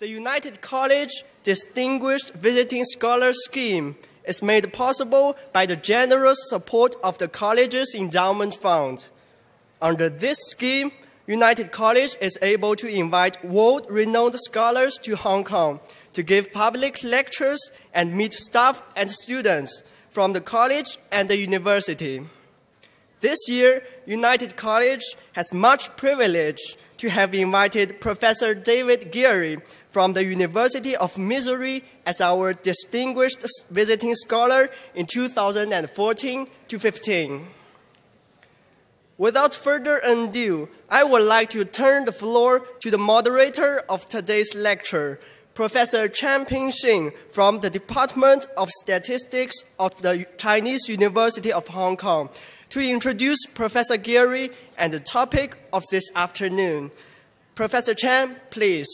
The United College Distinguished Visiting Scholar Scheme is made possible by the generous support of the college's endowment fund. Under this scheme, United College is able to invite world renowned scholars to Hong Kong to give public lectures and meet staff and students from the college and the university. This year, United College has much privilege to have invited Professor David Geary from the University of Missouri as our distinguished visiting scholar in 2014 to 15. Without further ado, I would like to turn the floor to the moderator of today's lecture, Professor Chan Ping Xin from the Department of Statistics of the Chinese University of Hong Kong to introduce Professor Geary and the topic of this afternoon. Professor Chan, please.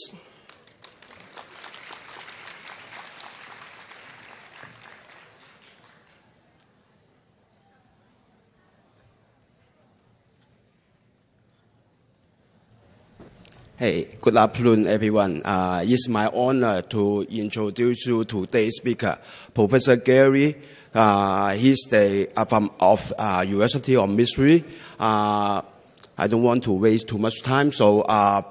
Hey, good afternoon, everyone. Uh, it's my honor to introduce you to today's speaker, Professor Gary. Uh, he's the uh, from of uh, University of Missouri. Uh, I don't want to waste too much time, so uh,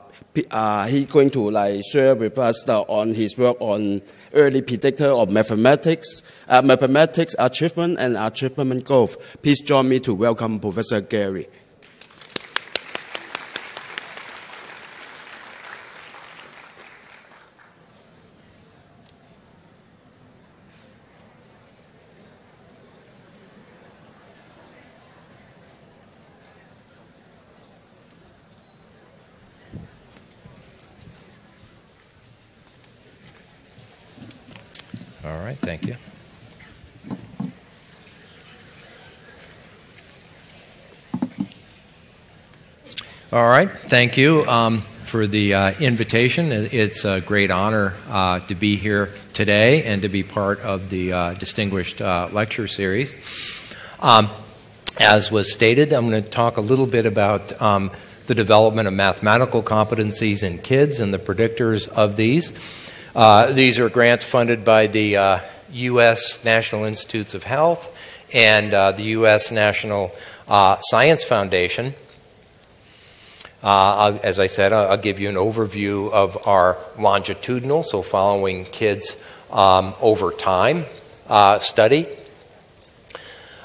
uh, he's going to like share with us on his work on early predictor of mathematics, uh, mathematics achievement and achievement growth. Please join me to welcome Professor Geary. All right, thank you. All right, thank you um, for the uh, invitation. It's a great honor uh, to be here today and to be part of the uh, distinguished uh, lecture series. Um, as was stated, I'm going to talk a little bit about um, the development of mathematical competencies in kids and the predictors of these. Uh, these are grants funded by the U.S. Uh, National Institutes of Health and the U.S. National Science Foundation. As I said, I'll, I'll, give you an overview of our longitudinal, so following kids um, over time study.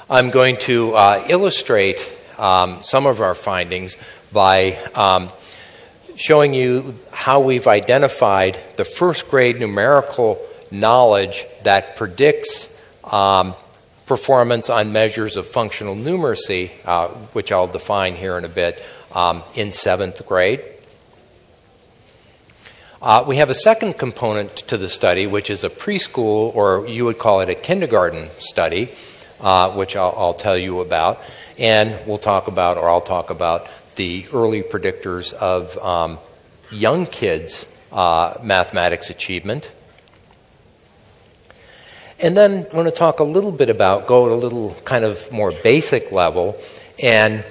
I'm going to illustrate um, some of our findings by um, showing you how we've identified the first grade numerical knowledge that predicts um, performance on measures of functional numeracy, uh, which I'll define here in a bit, um, in seventh grade. Uh, we have a second component to the study, which is a preschool, or you would call it a kindergarten study, uh, which I'll, I'll, tell you about. And we'll talk about, or I'll talk about, the early predictors of um, young kids' uh, mathematics achievement. And then I want to talk a little bit about, go at a little kind of more basic level, and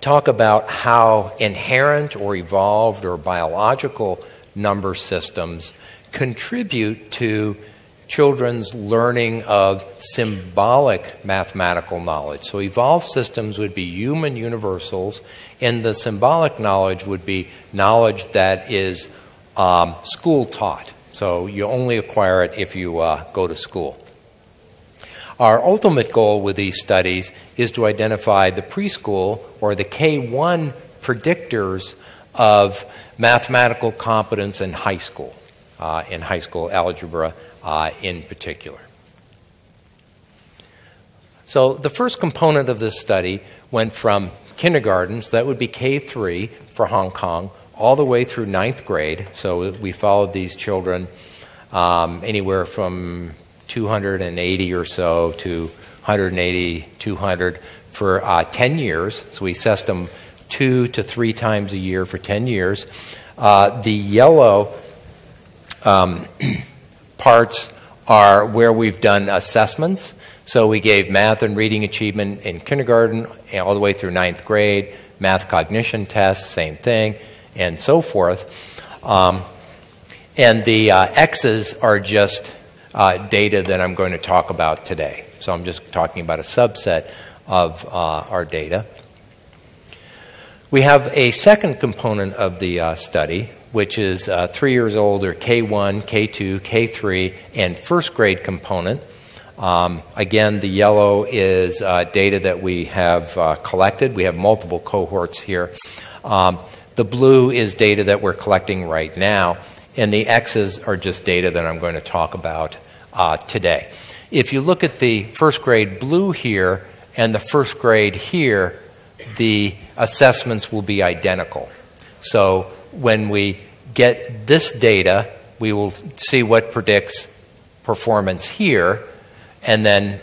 talk about how inherent or evolved or biological number systems contribute to children's learning of symbolic mathematical knowledge. So, evolved systems would be human universals, and the symbolic knowledge would be knowledge that is um, school taught. So, you only acquire it if you uh, go to school. Our ultimate goal with these studies is to identify the preschool or the K1 predictors of mathematical competence in high school, uh, in high school algebra uh, in particular. So, the first component of this study went from kindergartens, that would be K 3 for Hong Kong, all the way through ninth grade. So, we followed these children um, anywhere from 280 or so to 180, 200 for uh, 10 years. So, we assessed them two to three times a year for 10 years. Uh, the yellow um, parts are where we've done assessments. So we gave math and reading achievement in kindergarten all the way through ninth grade, math cognition tests, same thing, and so forth. Um, And the uh, X's are just uh, data that I'm going to talk about today. So I'm just talking about a subset of uh, our data. We have a second component of the uh, study, which is uh, three years old or K1, K2, K3, and first grade component. Um, again, the yellow is uh, data that we have uh, collected. We have multiple cohorts here. Um, the blue is data that we're collecting right now, and the X's are just data that I'm going to talk about uh, today. If you look at the first grade blue here and the first grade here, the assessments will be identical. So when we get this data, we will see what predicts performance here, and then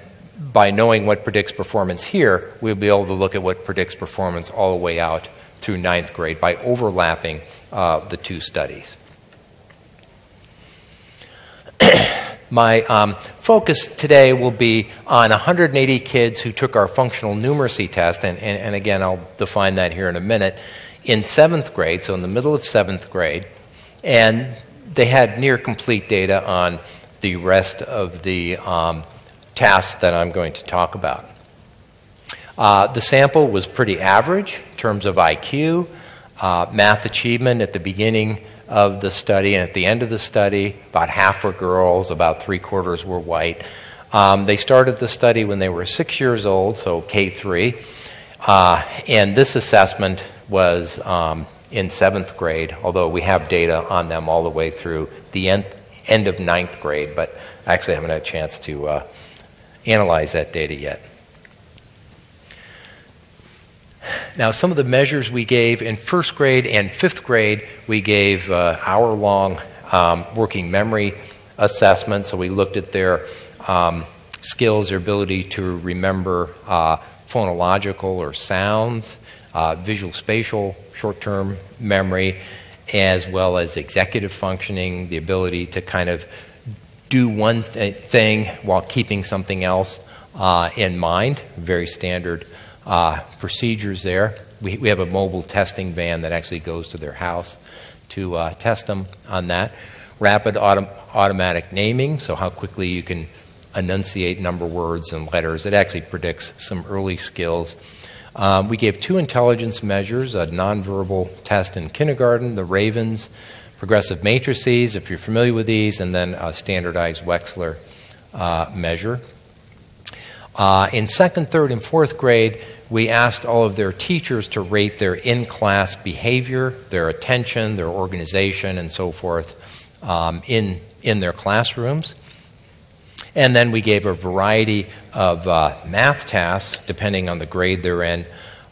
by knowing what predicts performance here, we'll be able to look at what predicts performance all the way out through ninth grade by overlapping uh, the two studies. My um, focus today will be on 180 kids who took our functional numeracy test, and, and, and again, I'll define that here in a minute, in seventh grade, so in the middle of seventh grade, and they had near complete data on the rest of the um, tasks that I'm going to talk about. Uh, the sample was pretty average in terms of IQ, uh, math achievement at the beginning of the study and at the end of the study. About half were girls, about three quarters were white. Um, they started the study when they were six years old, so K3. Uh, and this assessment was um, in seventh grade, although we have data on them all the way through the end, end of ninth grade, but I actually haven't had a chance to uh, analyze that data yet. Now, some of the measures we gave in first grade and fifth grade, we gave uh, hour long um, working memory assessment. So we looked at their um, skills, their ability to remember uh, phonological or sounds, uh, visual spatial short term memory, as well as executive functioning, the ability to kind of do one th- thing while keeping something else uh, in mind. Very standard uh, procedures there. We, we have a mobile testing van that actually goes to their house to uh, test them on that. Rapid autom- automatic naming, so how quickly you can enunciate number words and letters. It actually predicts some early skills. Um, we gave two intelligence measures a nonverbal test in kindergarten, the Ravens, progressive matrices, if you're familiar with these, and then a standardized Wechsler uh, measure. Uh, in second, third, and fourth grade, we asked all of their teachers to rate their in class behavior, their attention, their organization, and so forth um, in, in their classrooms. And then we gave a variety of uh, math tasks depending on the grade they're in.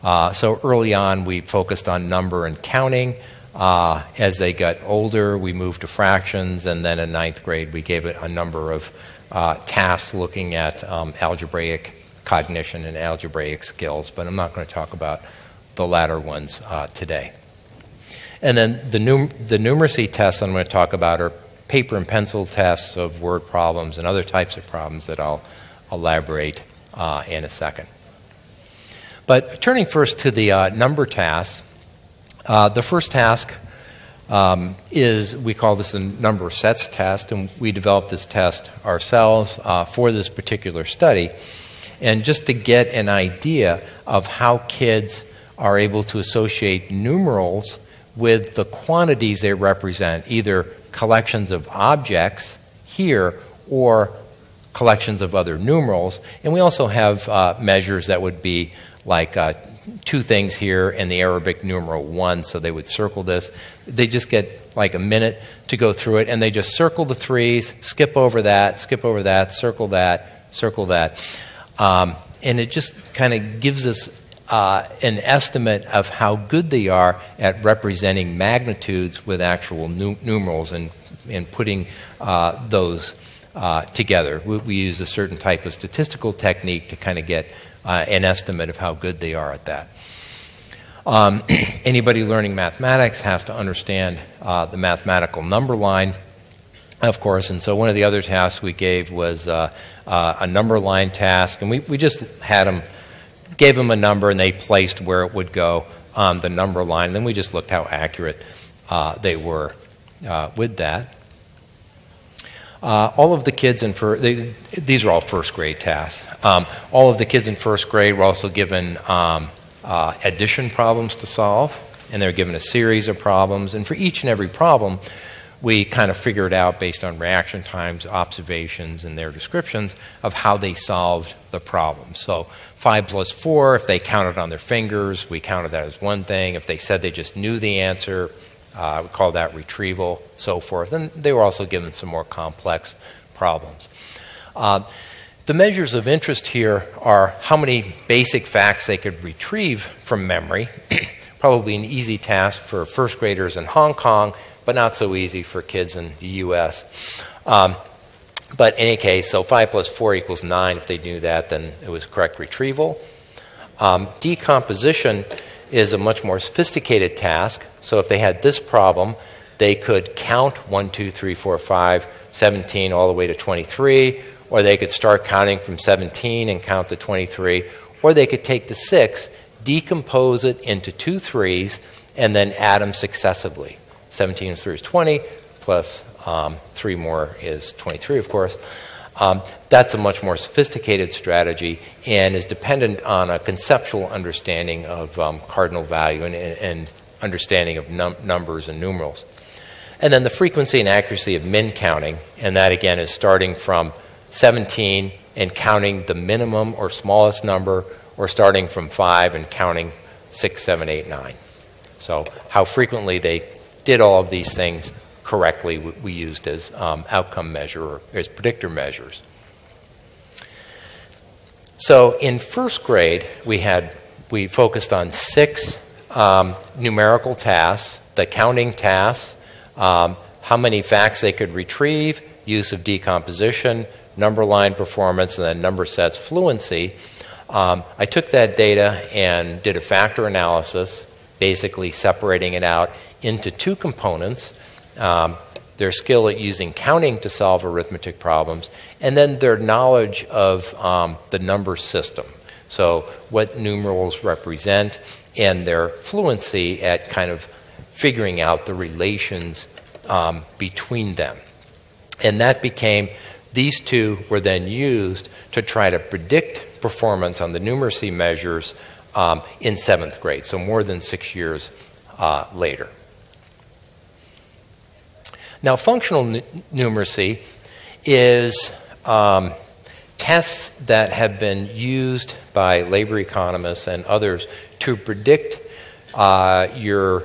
Uh, so early on, we focused on number and counting. Uh, as they got older, we moved to fractions, and then in ninth grade, we gave it a number of uh, tasks looking at um, algebraic cognition and algebraic skills, but I'm not going to talk about the latter ones uh, today. And then the, num- the numeracy tests I'm going to talk about are paper and pencil tests of word problems and other types of problems that I'll elaborate uh, in a second. But turning first to the uh, number tasks, uh, the first task um, is we call this the number of sets test, and we developed this test ourselves uh, for this particular study and just to get an idea of how kids are able to associate numerals with the quantities they represent, either collections of objects here or collections of other numerals. And we also have uh, measures that would be like uh, two things here in the Arabic numeral one, so they would circle this. They just get like a minute to go through it, and they just circle the threes, skip over that, skip over that, circle that, circle that. Um, and it just kind of gives us uh, an estimate of how good they are at representing magnitudes with actual nu- numerals and, and putting uh, those uh, together. We, we, use a certain type of statistical technique to kind of get uh, an estimate of how good they are at that. Um, anybody learning mathematics has to understand uh, the mathematical number line of course. And so one of the other tasks we gave was uh, uh, a number line task, and we, we just had them, gave them a number, and they placed where it would go on the number line. Then we just looked how accurate uh, they were uh, with that. Uh, all of the kids in first, these are all first grade tasks. Um, all of the kids in first grade were also given um, uh, addition problems to solve, and they're given a series of problems. And for each and every problem, we kind of figured out based on reaction times, observations, and their descriptions of how they solved the problem. So 5 plus 4, if they counted on their fingers, we counted that as one thing. If they said they just knew the answer, uh, we call that retrieval, so forth. And they were also given some more complex problems. Uh, the measures of interest here are how many basic facts they could retrieve from memory. Probably an easy task for first graders in Hong Kong, but not so easy for kids in the US. Um, but in any case, so 5 plus 4 equals 9. If they knew that, then it was correct retrieval. Um, decomposition is a much more sophisticated task. So if they had this problem, they could count 1, 2, 3, 4, 5, 17 all the way to 23, or they could start counting from 17 and count to 23, or they could take the 6, decompose it into two threes, and then add them successively. 17 is 3 is 20, plus um, 3 more is 23, of course. Um, that's a much more sophisticated strategy and is dependent on a conceptual understanding of um, cardinal value and, and understanding of num numbers and numerals. And then the frequency and accuracy of min counting, and that again is starting from 17 and counting the minimum or smallest number, or starting from 5 and counting 6, 7, 8, 9. So, how frequently they did all of these things correctly we used as um, outcome measure or as predictor measures. So in first grade, we had we focused on six um, numerical tasks: the counting tasks, um, how many facts they could retrieve, use of decomposition, number line performance, and then number sets fluency. Um, I took that data and did a factor analysis, basically separating it out into two components um, their skill at using counting to solve arithmetic problems, and then their knowledge of um, the number system. So, what numerals represent, and their fluency at kind of figuring out the relations um, between them. And that became, these two were then used to try to predict performance on the numeracy measures um, in seventh grade, so more than six years uh, later. Now, functional numeracy is um, tests that have been used by labor economists and others to predict uh, your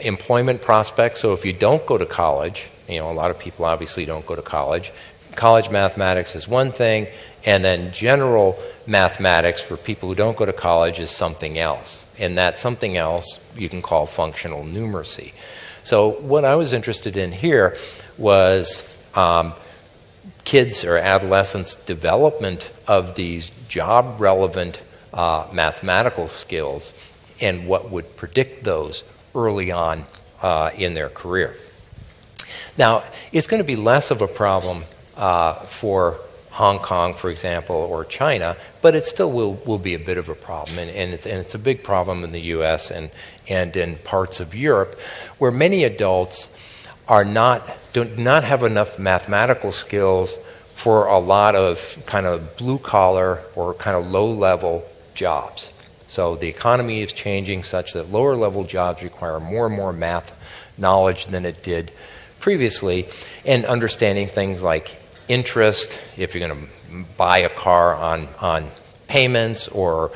employment prospects. So, if you don't go to college, you know, a lot of people obviously don't go to college. College mathematics is one thing, and then general mathematics for people who don't go to college is something else. And that something else you can call functional numeracy. So, what I was interested in here was um, kids or adolescents' development of these job relevant uh, mathematical skills and what would predict those early on uh, in their career. Now, it's going to be less of a problem uh, for Hong Kong, for example, or China, but it still will, will be a bit of a problem. And, and, it's, and it's a big problem in the US and, and in parts of Europe where many adults are not, do not have enough mathematical skills for a lot of kind of blue collar or kind of low level jobs. So the economy is changing such that lower level jobs require more and more math knowledge than it did previously, and understanding things like interest, if you're going to buy a car on, on payments or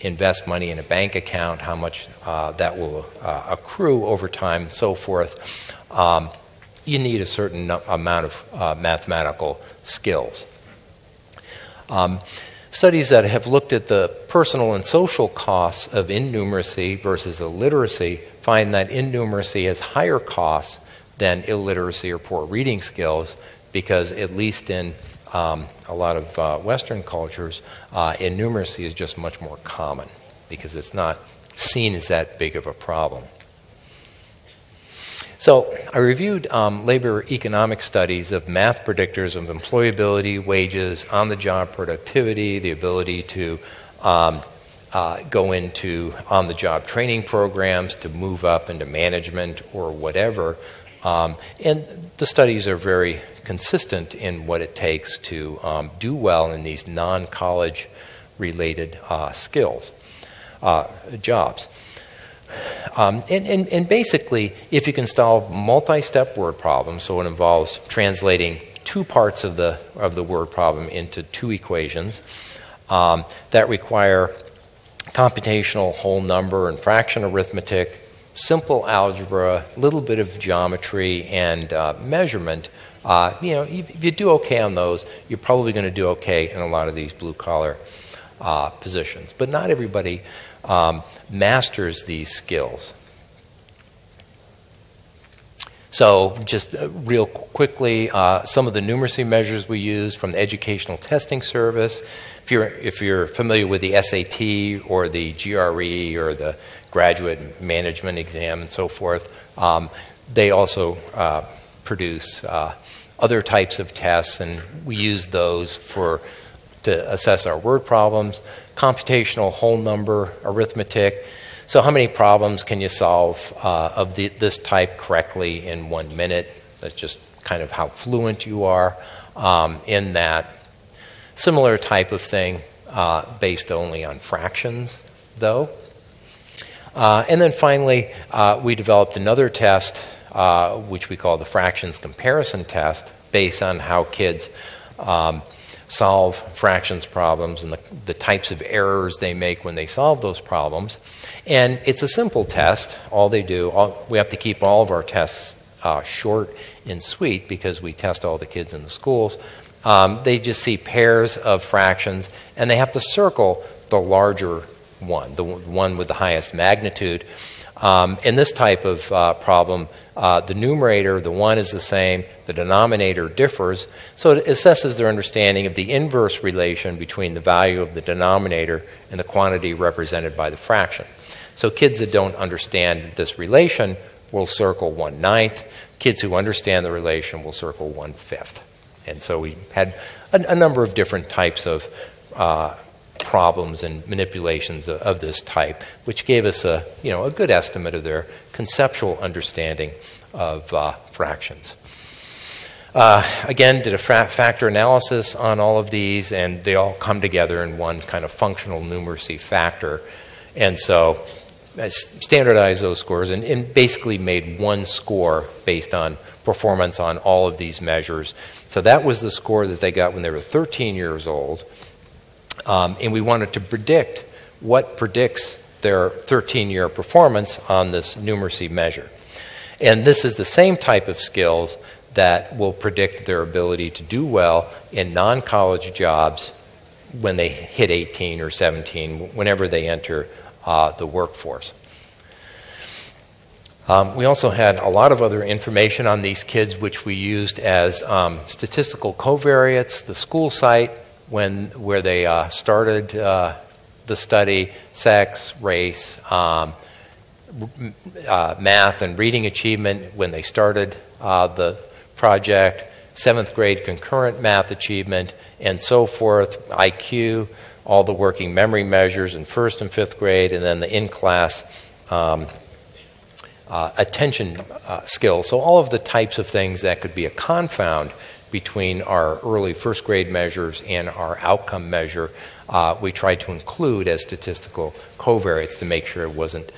invest money in a bank account, how much uh, that will uh, accrue over time, so forth. Um, you need a certain amount of uh, mathematical skills. Um, studies that have looked at the personal and social costs of innumeracy versus illiteracy find that innumeracy has higher costs than illiteracy or poor reading skills because at least in um, a lot of uh, Western cultures, uh, innumeracy is just much more common because it's not seen as that big of a problem. So I reviewed um, labor economic studies of math predictors of employability, wages, on-the-job productivity, the ability to um, uh, go into on-the-job training programs to move up into management or whatever Um, and the studies are very consistent in what it takes to um, do well in these non college related uh, skills, uh, jobs. Um, and, and, and basically, if you can solve multi step word problems, so it involves translating two parts of the, of the word problem into two equations um, that require computational whole number and fraction arithmetic, simple algebra, a little bit of geometry and uh, measurement. Uh, you know, if you do okay on those, you're probably going to do okay in a lot of these blue collar uh, positions. But not everybody um, masters these skills. So, just uh, real quickly, uh, some of the numeracy measures we use from the Educational Testing Service. If you're, if you're familiar with the SAT or the GRE or the Graduate Management Exam and so forth, um, they also uh, produce uh, other types of tests, and we use those for to assess our word problems, computational whole number arithmetic so, how many problems can you solve uh, of the, this type correctly in one minute? That's just kind of how fluent you are um, in that. Similar type of thing uh, based only on fractions, though. Uh, and then finally, uh, we developed another test, uh, which we call the fractions comparison test, based on how kids um, solve fractions problems and the, the types of errors they make when they solve those problems. And it's a simple test. All they do, all, we have to keep all of our tests uh, short and sweet because we test all the kids in the schools. Um, they just see pairs of fractions and they have to circle the larger one, the one with the highest magnitude. Um, in this type of uh, problem, uh, the numerator, the one is the same, the denominator differs, so it assesses their understanding of the inverse relation between the value of the denominator and the quantity represented by the fraction. So kids that don't understand this relation will circle one ninth. Kids who understand the relation will circle one fifth. And so we had a, a number of different types of uh, problems and manipulations of, of, this type, which gave us a, you know, a good estimate of their conceptual understanding of uh, fractions. Uh, again, did a factor analysis on all of these, and they all come together in one kind of functional numeracy factor. And so standardized those scores and, and, basically made one score based on performance on all of these measures. So that was the score that they got when they were 13 years old. Um, and we wanted to predict what predicts their 13 year performance on this numeracy measure. And this is the same type of skills that will predict their ability to do well in non college jobs when they hit 18 or 17, whenever they enter uh, the workforce. Um, we also had a lot of other information on these kids, which we used as um, statistical covariates, the school site when where they uh, started uh, the study, sex, race, um, uh, math, and reading achievement when they started uh, the project, seventh grade concurrent math achievement, and so forth, IQ, all the working memory measures in first and fifth grade, and then the in class um, uh, attention uh, skills. So, all of the types of things that could be a confound between our early first grade measures and our outcome measure, uh, we tried to include as statistical covariates to make sure it wasn't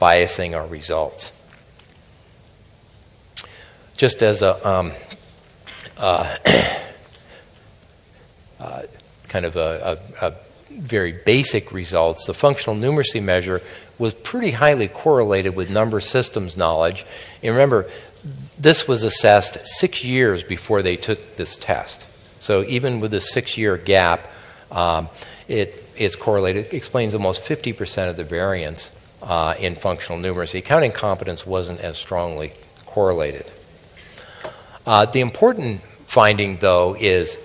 biasing our results. Just as a um, uh, uh, kind of a, a, a very basic results, the functional numeracy measure was pretty highly correlated with number systems knowledge. And remember, this was assessed six years before they took this test. So even with a six year gap, um, it is correlated, it explains almost 50% of the variance uh, in functional numeracy. Counting competence wasn't as strongly correlated. Uh, the important finding, though, is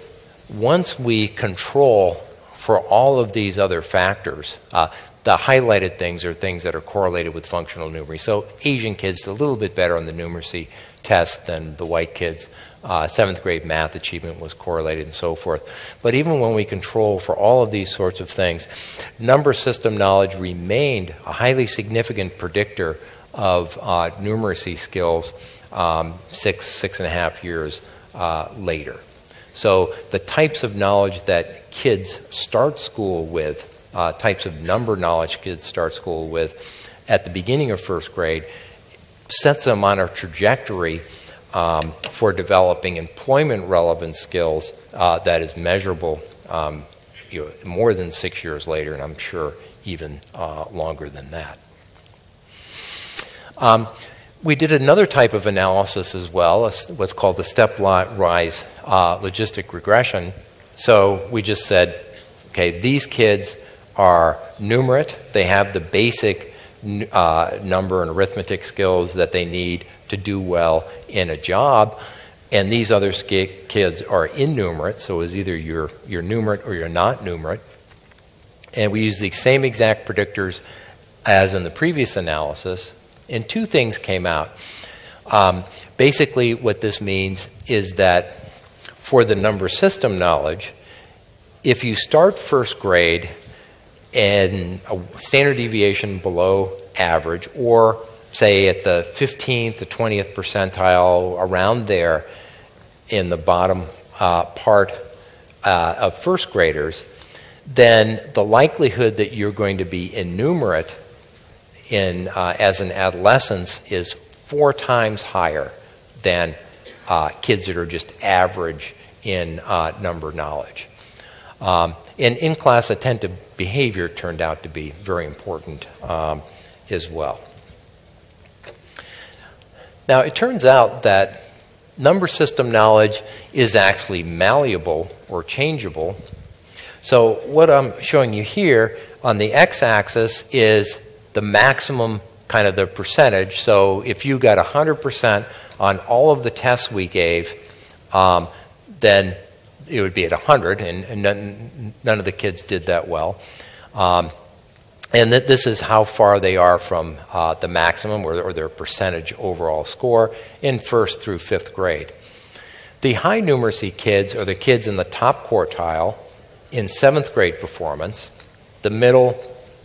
once we control for all of these other factors, uh, the highlighted things are things that are correlated with functional numeracy. So Asian kids did a little bit better on the numeracy test than the white kids. Uh, seventh grade math achievement was correlated and so forth. But even when we control for all of these sorts of things, number system knowledge remained a highly significant predictor of uh, numeracy skills um, six, six and a half years uh, later. So the types of knowledge that kids start school with, uh, types of number knowledge kids start school with at the beginning of first grade, sets them on a trajectory um, for developing employment relevant skills uh, that is measurable um, you know, more than six years later, and I'm sure even uh, longer than that. Um, we did another type of analysis as well, what's called the stepwise uh, logistic regression. So we just said, okay, these kids are numerate, they have the basic uh, number and arithmetic skills that they need to do well in a job. And these other kids are innumerate, so it's either you're, you're numerate or you're not numerate. And we use the same exact predictors as in the previous analysis. And two things came out. Um, basically, what this means is that for the number system knowledge, if you start first grade and a standard deviation below average, or say at the 15th to 20th percentile, around there in the bottom uh, part uh, of first graders, then the likelihood that you're going to be innumerate in, uh, as an adolescent is four times higher than uh, kids that are just average in uh, number knowledge. Um, and in class attentive behavior turned out to be very important um, as well. Now, it turns out that number system knowledge is actually malleable or changeable. So, what I'm showing you here on the x axis is the maximum kind of the percentage. So, if you got 100% on all of the tests we gave, um, then it would be at 100, and, and none, none, of the kids did that well. Um, and that this is how far they are from uh, the maximum or, or, their percentage overall score in first through fifth grade. The high numeracy kids are the kids in the top quartile in seventh grade performance. The middle,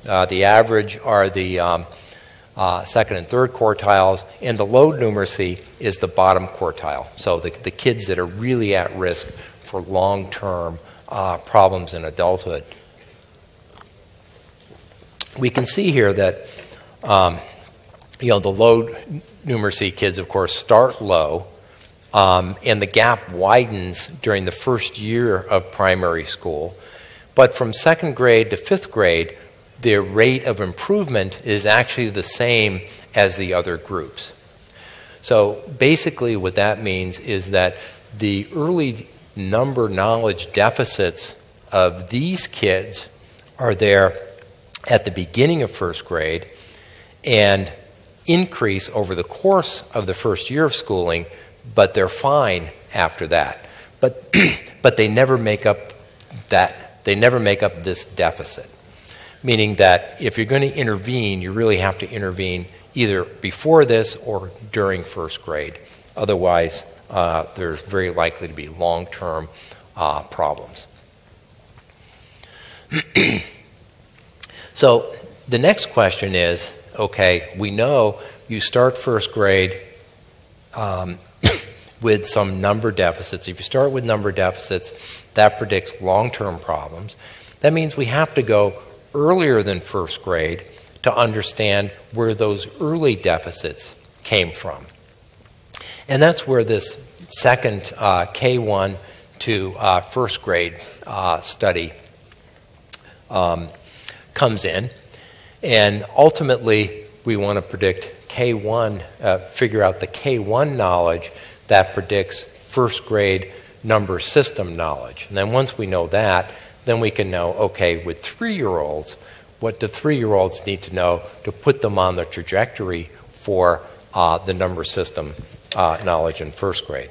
uh, the average are the um, uh, second and third quartiles, and the low numeracy is the bottom quartile. So the, the kids that are really at risk for long term uh, problems in adulthood we can see here that um, you know the low numeracy kids, of course, start low, um, and the gap widens during the first year of primary school. But from second grade to fifth grade, the rate of improvement is actually the same as the other groups. So basically, what that means is that the early number knowledge deficits of these kids are there at the beginning of first grade and increase over the course of the first year of schooling, but they're fine after that. But, but they never make up that, they never make up this deficit. Meaning that if you're going to intervene, you really have to intervene either before this or during first grade. Otherwise, uh, there's very likely to be long term uh, problems. So the next question is okay, we know you start first grade um, with some number deficits. If you start with number deficits, that predicts long term problems. That means we have to go earlier than first grade to understand where those early deficits came from. And that's where this second uh, K1 to uh, first grade uh, study um, comes in. And ultimately, we want to predict K1, uh, figure out the K1 knowledge that predicts first grade number system knowledge. And then once we know that, then we can know okay, with three year olds, what do three year olds need to know to put them on the trajectory for uh, the number system uh, knowledge in first grade?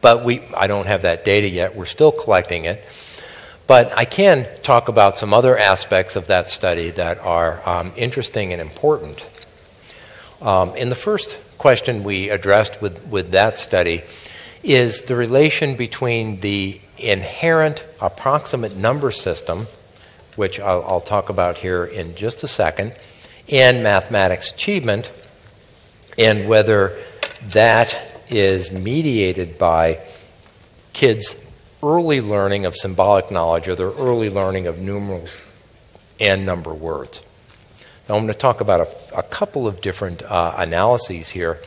But we, I don't have that data yet. We're still collecting it. But I can talk about some other aspects of that study that are um, interesting and important. Um, in the first question we addressed with, with that study is the relation between the inherent approximate number system, which I'll, I'll talk about here in just a second, and mathematics achievement, and whether that is mediated by kids' early learning of symbolic knowledge or their early learning of numerals and number words. Now, I'm going to talk about a, a couple of different uh, analyses here.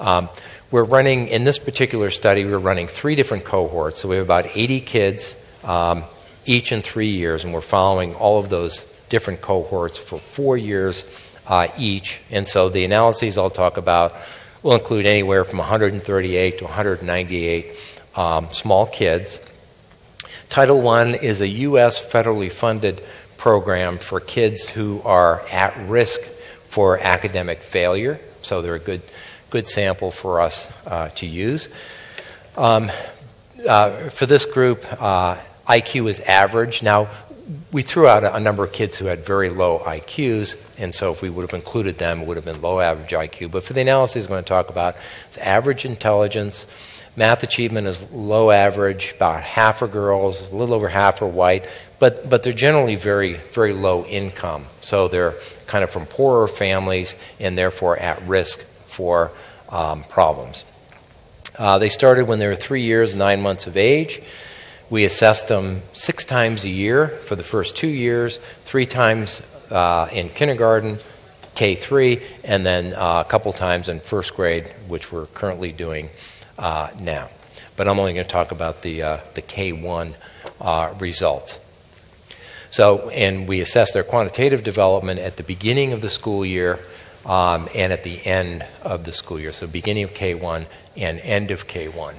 Um, we're running, in this particular study, we're running three different cohorts. So we have about 80 kids, um, each in three years, and we're following all of those different cohorts for four years uh, each. And so the analyses I'll talk about will include anywhere from 138 to 198 um, small kids. Title I is a U.S. federally funded program for kids who are at risk for academic failure. So they're a good good sample for us uh, to use. Um, uh, for this group, uh, IQ is average. Now, we threw out a, a, number of kids who had very low IQs, and so if we would have included them, it would have been low average IQ. But for the analysis I'm going to talk about, it's average intelligence. Math achievement is low average, about half are girls, a little over half are white, but, but they're generally very, very low income. So they're kind of from poorer families and therefore at risk for um, problems. Uh, they started when they were three years, nine months of age. We assessed them six times a year for the first two years, three times uh, in kindergarten, K3, and then uh, a couple times in first grade, which we're currently doing uh, now. But I'm only going to talk about the, uh, the K1 uh, results. So, and we assess their quantitative development at the beginning of the school year um, and at the end of the school year, so beginning of K1 and end of K1.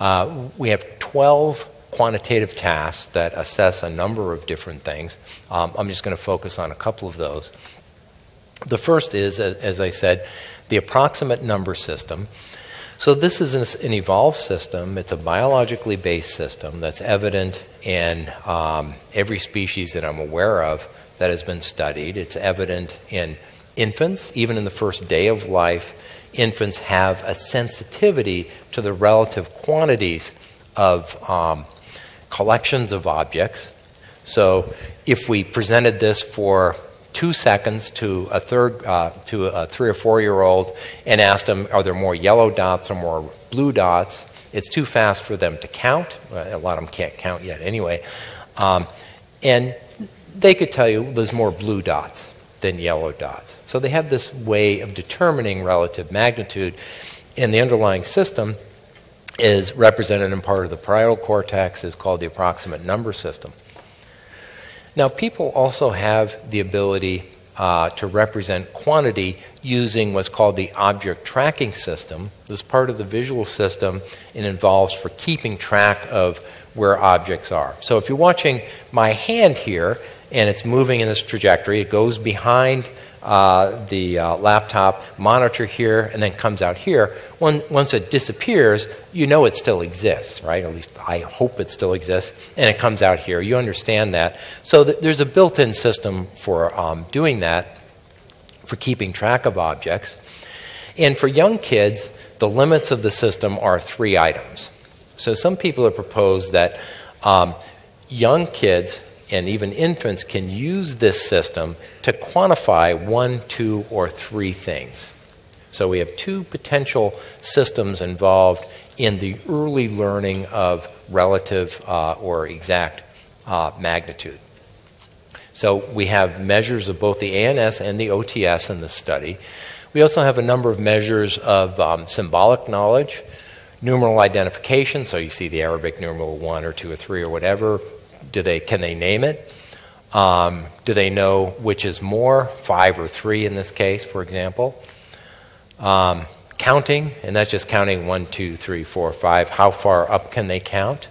Uh, we have 12 quantitative tasks that assess a number of different things. Um, I'm just going to focus on a couple of those. The first is, as I said, the approximate number system. So, this is an evolved system. It's a biologically based system that's evident in um, every species that I'm aware of that has been studied. It's evident in infants, even in the first day of life, infants have a sensitivity to the relative quantities of um, collections of objects. So if we presented this for two seconds to a third uh, to a three or four year old and asked them are there more yellow dots or more blue dots? It's too fast for them to count. A lot of them can't count yet anyway. Um, and they could tell you there's more blue dots than yellow dots. So they have this way of determining relative magnitude, and the underlying system is represented in part of the parietal cortex, is called the approximate number system. Now, people also have the ability uh, to represent quantity using what's called the object tracking system. This is part of the visual system it involves for keeping track of where objects are. So if you're watching my hand here, and it's moving in this trajectory. It goes behind uh, the uh, laptop monitor here and then comes out here. When, once it disappears, you know it still exists, right? At least I hope it still exists, and it comes out here. You understand that. So th- there's a built in system for um, doing that, for keeping track of objects. And for young kids, the limits of the system are three items. So some people have proposed that um, young kids and even infants can use this system to quantify one, two, or three things. So we have two potential systems involved in the early learning of relative uh, or exact uh, magnitude. So we have measures of both the ANS and the OTS in this study. We also have a number of measures of um, symbolic knowledge, numeral identification, so you see the Arabic numeral 1 or 2 or 3 or whatever, do they, can they name it? Um, do they know which is more, five or three in this case, for example? Um, counting, and that's just counting one, two, three, four, five. How far up can they count?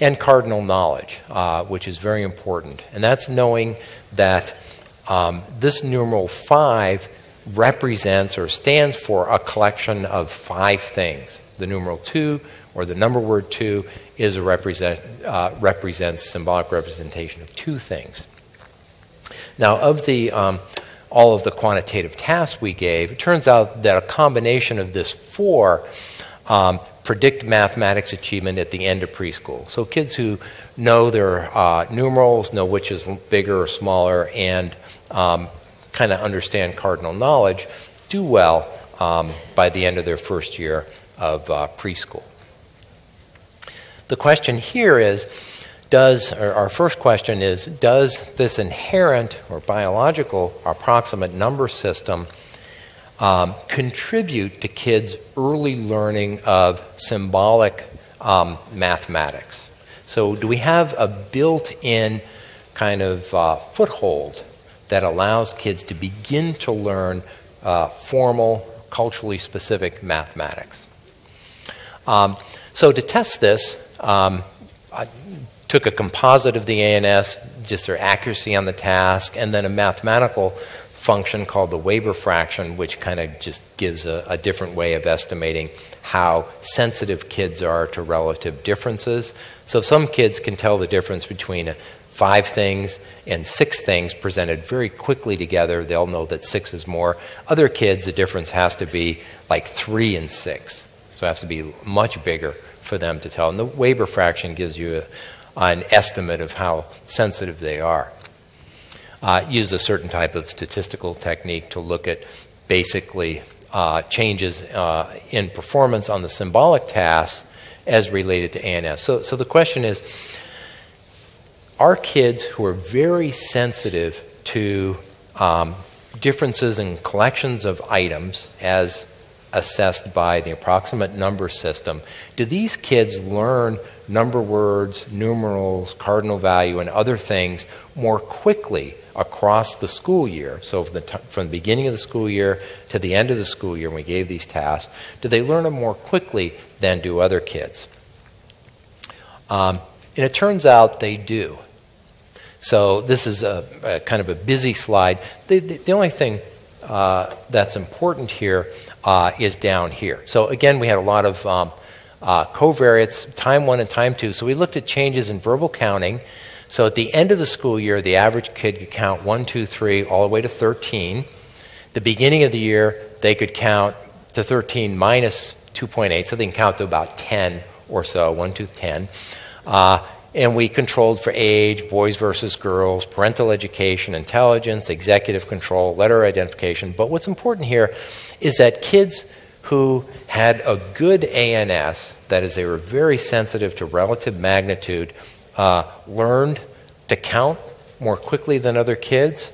And cardinal knowledge, uh, which is very important. And that's knowing that um, this numeral five represents or stands for a collection of five things. The numeral two or the number word two is a represent, uh, represents symbolic representation of two things. Now, of the um, all of the quantitative tasks we gave, it turns out that a combination of this four um, predict mathematics achievement at the end of preschool. So kids who know their uh, numerals, know which is bigger or smaller, and um, kind of understand cardinal knowledge do well um, by the end of their first year of uh, preschool. The question here is does, our first question is, does this inherent or biological approximate number system um, contribute to kids' early learning of symbolic um, mathematics? So, do we have a built in kind of uh, foothold that allows kids to begin to learn uh, formal, culturally specific mathematics? Um, so, to test this, um, I took a composite of the ANS, just their accuracy on the task, and then a mathematical function called the Weber fraction, which kind of just gives a, a, different way of estimating how sensitive kids are to relative differences. So some kids can tell the difference between five things and six things presented very quickly together. They'll know that six is more. Other kids, the difference has to be like three and six. So it has to be much bigger for them to tell. And the Weber fraction gives you a, an estimate of how sensitive they are uh, use a certain type of statistical technique to look at basically uh, changes uh, in performance on the symbolic tasks as related to ANS. So, so the question is are kids who are very sensitive to um, differences in collections of items as assessed by the approximate number system, do these kids learn number words, numerals, cardinal value, and other things more quickly across the school year, so from the, from the beginning of the school year to the end of the school year when we gave these tasks, do they learn them more quickly than do other kids? Um, and it turns out they do. So this is a, a kind of a busy slide. The, the, the only thing uh, that's important here uh, is down here. So again, we had a lot of um, uh, covariates, time one and time two. So we looked at changes in verbal counting. So at the end of the school year, the average kid could count one, two, three, all the way to 13. The beginning of the year, they could count to 13 minus 2.8, so they can count to about 10 or so, 1 to 10. Uh, and we controlled for age, boys versus girls, parental education, intelligence, executive control, letter identification. But what's important here is that kids who had a good ANS, that is, they were very sensitive to relative magnitude, uh, learned to count more quickly than other kids.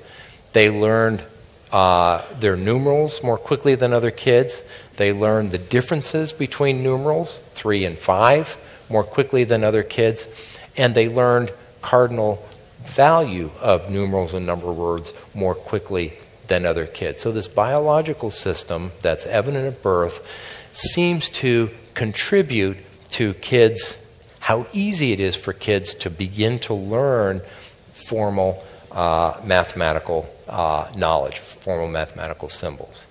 They learned uh, their numerals more quickly than other kids. They learned the differences between numerals, three and five, more quickly than other kids. And they learned cardinal value of numerals and number words more quickly than other kids. So, this biological system that's evident at birth seems to contribute to kids how easy it is for kids to begin to learn formal uh, mathematical uh, knowledge, formal mathematical symbols.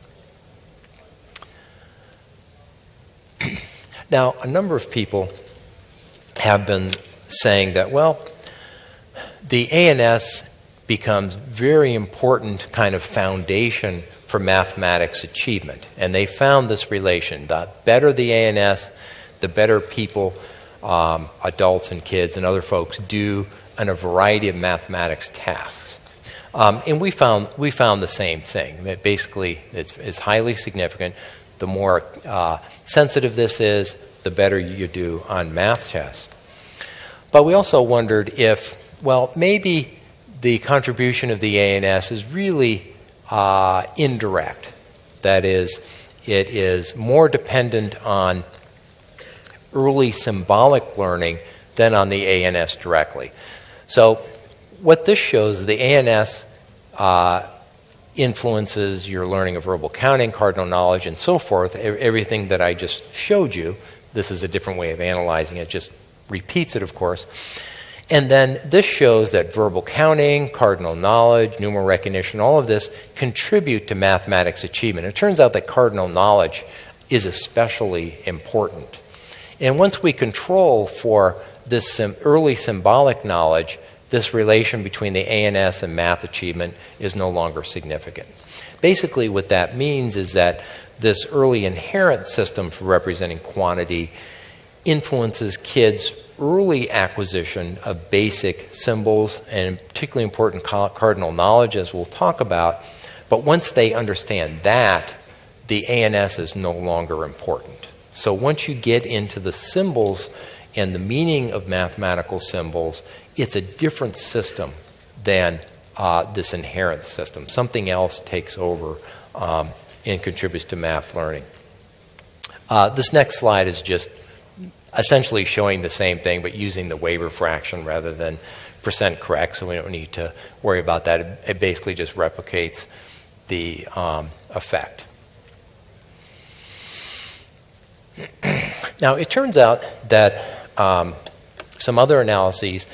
now, a number of people have been saying that, well, the ANS becomes very important kind of foundation for mathematics achievement. And they found this relation. The better the ANS, the better people um, adults and kids and other folks do on a variety of mathematics tasks. Um, and we found, we found the same thing. It basically, it's, it's, highly significant. The more uh, sensitive this is, the better you do on math tests. But we also wondered if, well, maybe the contribution of the ANS is really uh, indirect. That is, it is more dependent on early symbolic learning than on the ANS directly. So, what this shows is the ANS uh, influences your learning of verbal counting, cardinal knowledge, and so forth, everything that I just showed you. This is a different way of analyzing it, just repeats it, of course. And then this shows that verbal counting, cardinal knowledge, numeral recognition, all of this contribute to mathematics achievement. It turns out that cardinal knowledge is especially important. And once we control for this early symbolic knowledge, this relation between the ANS and math achievement is no longer significant. Basically, what that means is that this early inherent system for representing quantity influences kids' early acquisition of basic symbols and particularly important cardinal knowledge, as we'll talk about, But once they understand that, the ANS is no longer important. So once you get into the symbols and the meaning of mathematical symbols, it's a different system than uh, this inherent system. Something else takes over um, and contributes to math learning. Uh, this next slide is just essentially showing the same thing, but using the Weber fraction rather than percent correct, so we don't need to worry about that. It, it basically just replicates the um, effect. now, it turns out that um, some other analyses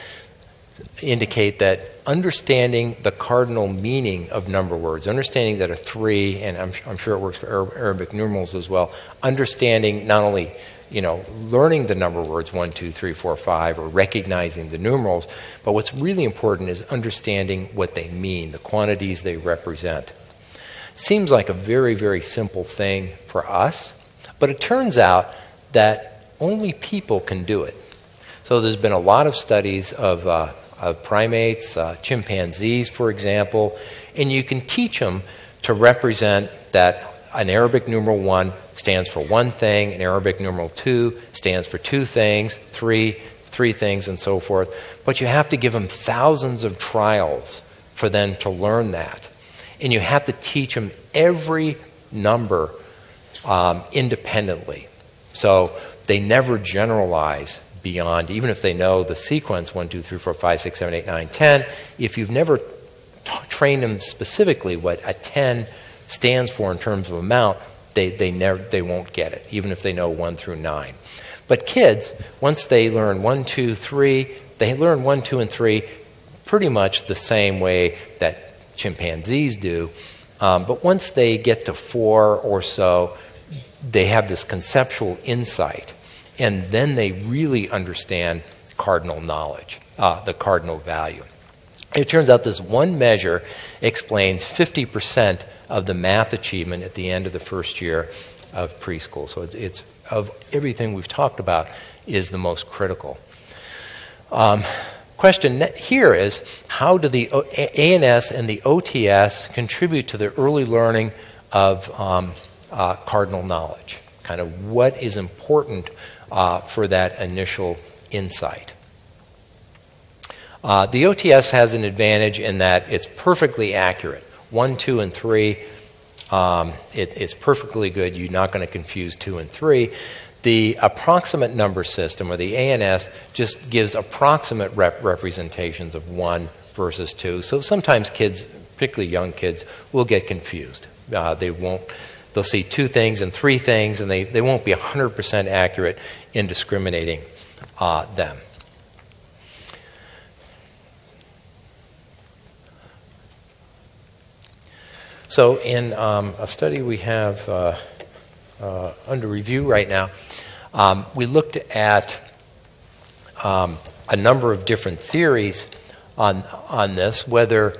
indicate that understanding the cardinal meaning of number words, understanding that a three, and I'm, I'm sure it works for Arabic numerals as well, understanding not only you know, learning the number words one, two, three, four, five, or recognizing the numerals, but what's really important is understanding what they mean, the quantities they represent. Seems like a very, very simple thing for us, but it turns out that only people can do it. So there's been a lot of studies of, uh, of primates, uh, chimpanzees, for example, and you can teach them to represent that an Arabic numeral one stands for one thing, an Arabic numeral two stands for two things, three, three things, and so forth. But you have to give them thousands of trials for them to learn that. And you have to teach them every number um, independently. So they never generalize beyond, even if they know the sequence 1, 2, 3, 4, 5, 6, 7, 8, 9, 10, if you've never trained them specifically what a 10 stands for in terms of amount, they, they, never, they won't get it, even if they know 1 through 9. But kids, once they learn 1, 2, 3, they learn 1, 2, and 3 pretty much the same way that chimpanzees do. Um, but once they get to 4 or so, they have this conceptual insight. And then they really understand cardinal knowledge, uh, the cardinal value. It turns out this one measure explains 50% of the math achievement at the end of the first year of preschool. So it's, it's of everything we've talked about is the most critical. Um, question here is how do the ANS and the OTS contribute to the early learning of um, uh, cardinal knowledge? Kind of what is important uh, for that initial insight? Uh, the OTS has an advantage in that it's perfectly accurate. One, two, and three, um, it, it's perfectly good. You're not going to confuse two and three. The approximate number system, or the ANS, just gives approximate rep representations of one versus two. So sometimes kids, particularly young kids, will get confused. Uh, they won't. They'll see two things and three things, and they, they won't be 100% accurate in discriminating uh, them. So, in um, a study we have uh, uh, under review right now, um, we looked at um, a number of different theories on, on this, whether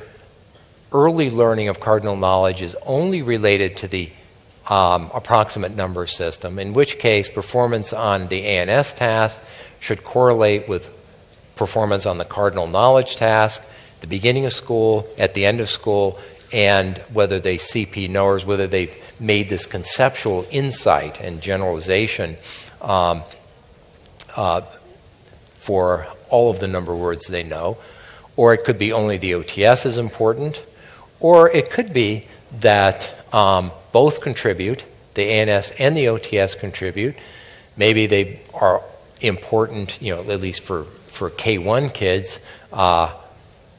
early learning of cardinal knowledge is only related to the um, approximate number system, in which case performance on the ANS task should correlate with performance on the cardinal knowledge task, the beginning of school, at the end of school, and whether they CP knowers, whether they've made this conceptual insight and generalization um, uh, for all of the number words they know, or it could be only the OTS is important, or it could be that um, both contribute, the ANS and the OTS contribute. Maybe they are important, you know, at least for, for K1 kids, uh,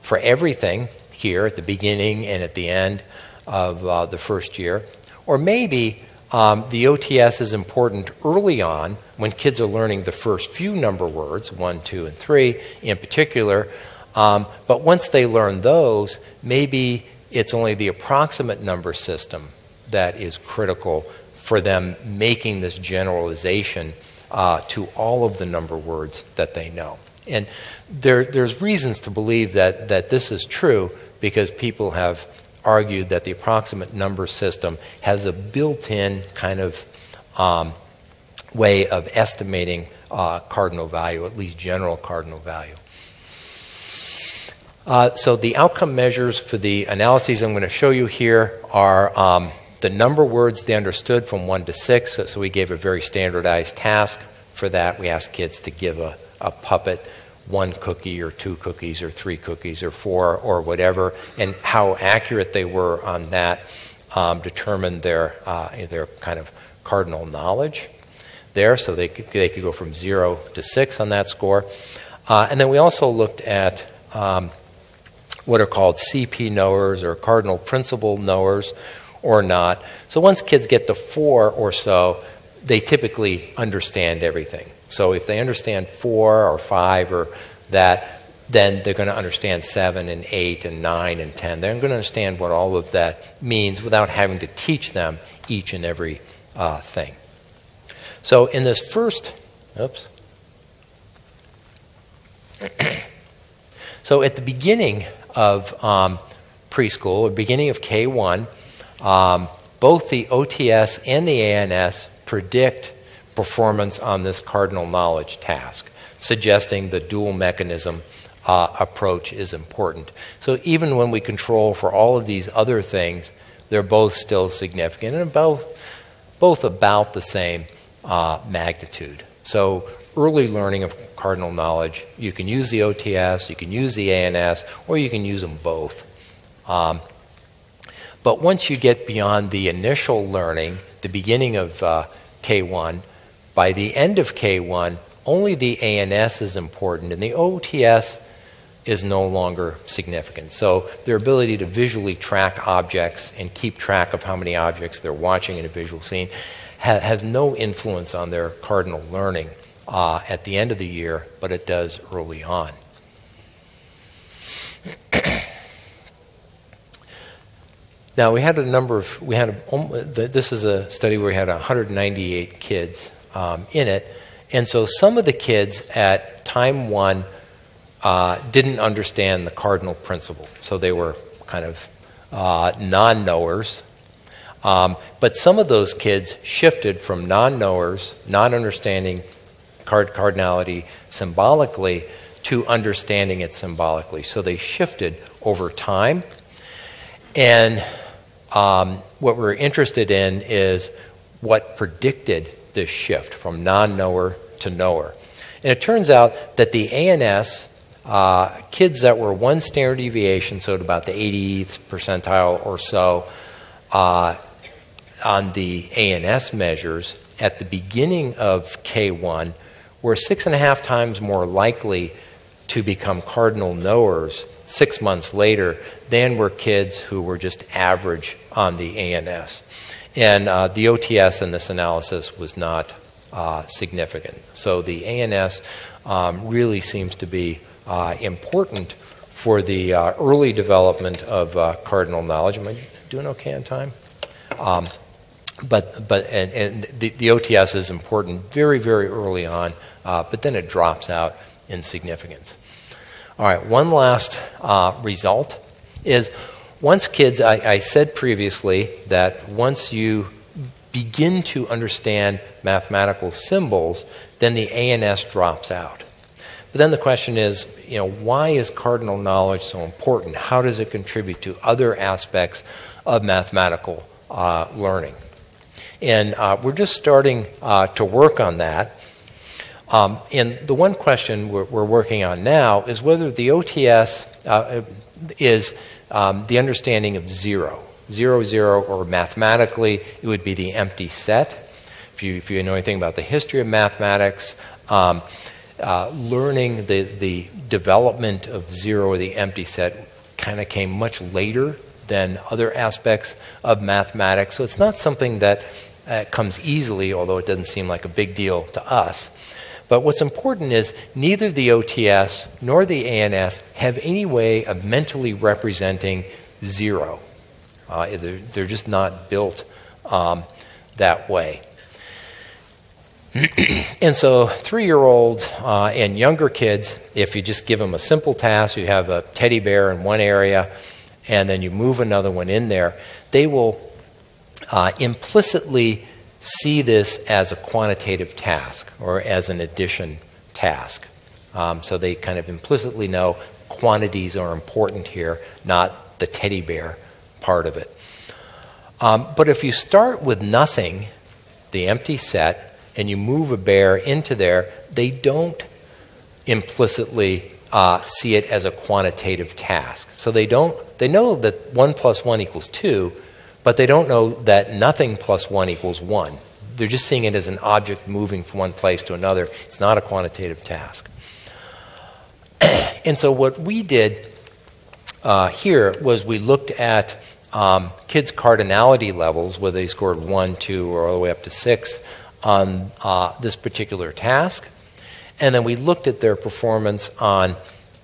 for everything, here at the beginning and at the end of uh, the first year. Or maybe um, the OTS is important early on when kids are learning the first few number words, one, two, and three in particular. Um, but once they learn those, maybe it's only the approximate number system that is critical for them making this generalization uh, to all of the number words that they know. And there, there's reasons to believe that, that this is true, because people have argued that the approximate number system has a built in kind of um, way of estimating uh, cardinal value, at least general cardinal value. Uh, so the outcome measures for the analyses I'm going to show you here are um, the number of words they understood from 1 to 6. So, so, we gave a very standardized task for that. We asked kids to give a, a puppet one cookie or two cookies or three cookies or four or whatever, and how accurate they were on that um, determined their, uh, their kind of cardinal knowledge there. So they could, they could go from 0 to 6 on that score. Uh, and then we also looked at um, what are called CP knowers or cardinal principle knowers or not. So once kids get to four or so, they typically understand everything. So if they understand four or five or that, then they're going to understand seven and eight and nine and ten. They're going to understand what all of that means without having to teach them each and every uh, thing. So in this first, oops. so at the beginning of um, preschool, or beginning of K1, um, both the OTS and the ANS predict performance on this cardinal knowledge task, suggesting the dual mechanism uh, approach is important. So even when we control for all of these other things, they're both still significant and both, both about the same uh, magnitude. So early learning of cardinal knowledge, you can use the OTS, you can use the ANS, or you can use them both. Um, but once you get beyond the initial learning, the beginning of uh, K1, by the end of K1, only the ANS is important, and the OTS is no longer significant. So their ability to visually track objects and keep track of how many objects they're watching in a visual scene ha has no influence on their cardinal learning uh, at the end of the year, but it does early on. now we had a number of we had a, this is a study where we had 198 kids um, in it, and so some of the kids at time one uh, didn't understand the cardinal principle, so they were kind of uh, non-knowers um, but some of those kids shifted from non knowers, non understanding card cardinality symbolically, to understanding it symbolically. So they shifted over time. And um, what we're interested in is what predicted this shift from non knower to knower. And it turns out that the ANS, uh, kids that were one standard deviation, so at about the 80th percentile or so, uh, on the ANS measures at the beginning of K1 were six and a half times more likely to become cardinal knowers six months later than were kids who were just average on the ANS. And uh, the OTS in this analysis was not uh, significant. So the ANS um, really seems to be uh, important for the uh, early development of uh, cardinal knowledge. Am I doing okay on time? Um, but but and, and the, the, OTS is important very very early on, uh, but then it drops out in significance. All right, one last result is once kids, I, I, said previously that once you begin to understand mathematical symbols, then the ANS drops out. But then the question is, you know, why is cardinal knowledge so important? How does it contribute to other aspects of mathematical uh, learning? And uh, we're just starting uh, to work on that. Um, and the one question we're, we're, working on now is whether the OTS uh, is um, the understanding of zero. Zero, zero, or mathematically, it would be the empty set. If you, if you know anything about the history of mathematics, um, uh, learning the, the development of zero or the empty set kind of came much later than other aspects of mathematics. So it's not something that uh, comes easily, although it doesn't seem like a big deal to us. But what's important is neither the OTS nor the ANS have any way of mentally representing zero. Uh, they're, they're, just not built um, that way. and so, three year olds uh, and younger kids, if you just give them a simple task, you have a teddy bear in one area, and then you move another one in there, they will uh, implicitly see this as a quantitative task or as an addition task. Um, so they kind of implicitly know quantities are important here, not the teddy bear part of it. Um, but if you start with nothing, the empty set, and you move a bear into there, they don't implicitly uh, see it as a quantitative task. So they don't. They know that one plus one equals two, but they don't know that nothing plus one equals one. They're just seeing it as an object moving from one place to another. It's not a quantitative task. and so what we did uh, here was we looked at um, kids' cardinality levels, whether they scored one, two, or all the way up to six on uh, this particular task. And then we looked at their performance on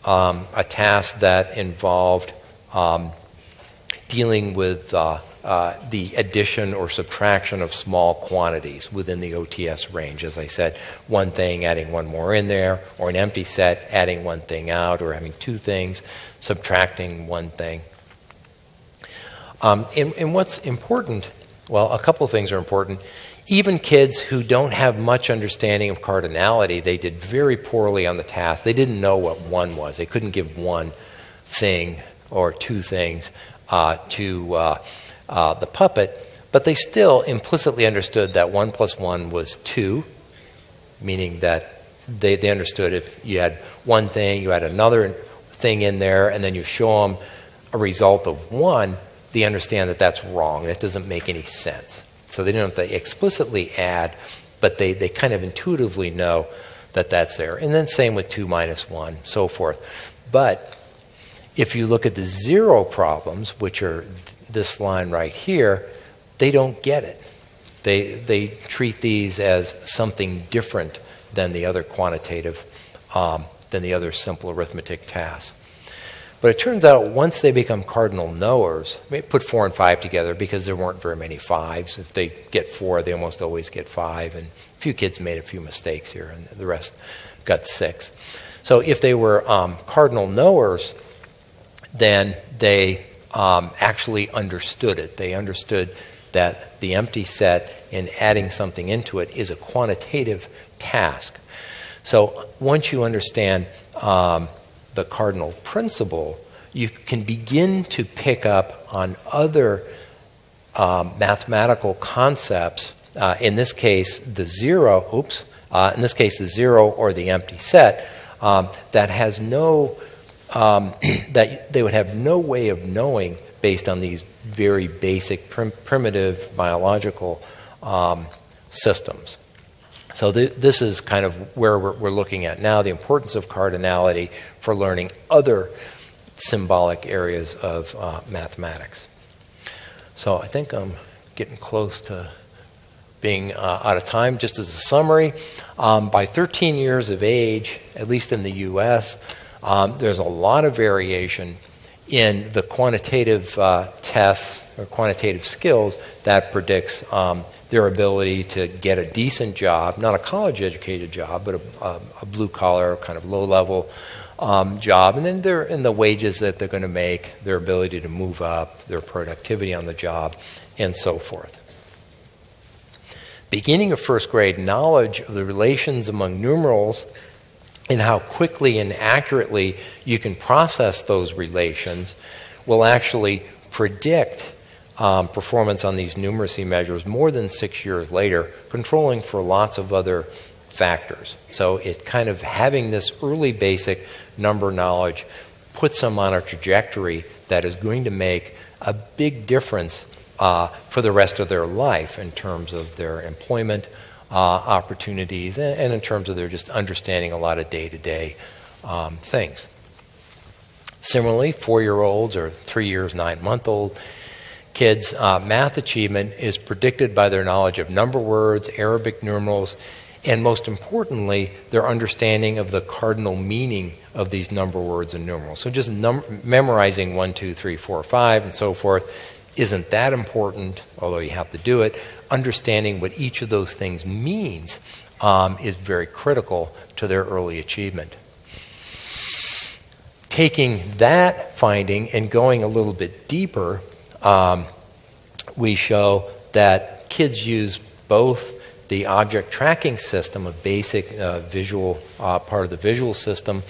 um, a task that involved um, dealing with uh, uh, the addition or subtraction of small quantities within the OTS range. As I said, one thing, adding one more in there, or an empty set, adding one thing out, or having two things, subtracting one thing. Um, and, and what's important, well, a couple of things are important. Even kids who don't have much understanding of cardinality, they did very poorly on the task. They didn't know what one was. They couldn't give one thing or two things uh, to uh, uh, the puppet, but they still implicitly understood that one plus one was two, meaning that they, they understood if you had one thing, you had another thing in there, and then you show them a result of one, they understand that that's wrong. That doesn't make any sense. So they don't have to explicitly add, but they, they kind of intuitively know that that's there. And then same with 2 minus 1, so forth. But if you look at the zero problems, which are this line right here, they don't get it. They, they treat these as something different than the other quantitative, um, than the other simple arithmetic tasks. But it turns out once they become cardinal knowers, we put four and five together because there weren't very many fives. If they get four, they almost always get five. And a few kids made a few mistakes here, and the rest got six. So if they were um, cardinal knowers, then they um, actually understood it. They understood that the empty set and adding something into it is a quantitative task. So once you understand um, the cardinal principle, you can begin to pick up on other um, mathematical concepts. Uh, in this case, the zero, oops, uh, in this case, the zero or the empty set, um, that has no, um, that they would have no way of knowing based on these very basic, prim- primitive biological um, systems. So th- this is kind of where we're, we're, looking at now the importance of cardinality for learning other symbolic areas of uh, mathematics. So I think I'm getting close to being uh, out of time. Just as a summary, um, by 13 years of age, at least in the U.S., um, there's a lot of variation in the quantitative uh, tests or quantitative skills that predicts um, their ability to get a decent job, not a college educated job, but a, a, a blue collar, kind of low level um, job. And then they're in the wages that they're going to make, their ability to move up, their productivity on the job, and so forth. Beginning of first grade, knowledge of the relations among numerals and how quickly and accurately you can process those relations will actually predict um, performance on these numeracy measures more than six years later, controlling for lots of other factors. So it kind of having this early basic number knowledge puts them on a trajectory that is going to make a big difference uh, for the rest of their life in terms of their employment opportunities and, and, in terms of their just understanding a lot of day to day things. Similarly, four year olds or three years, nine month old kids' uh, math achievement is predicted by their knowledge of number words, Arabic numerals, and most importantly, their understanding of the cardinal meaning of these number words and numerals. So just num- memorizing one, two, three, four, five, and so forth isn't that important, although you have to do it. Understanding what each of those things means um, is very critical to their early achievement. Taking that finding and going a little bit deeper um, we show that kids use both the object tracking system, a basic uh, visual uh, part of the visual system,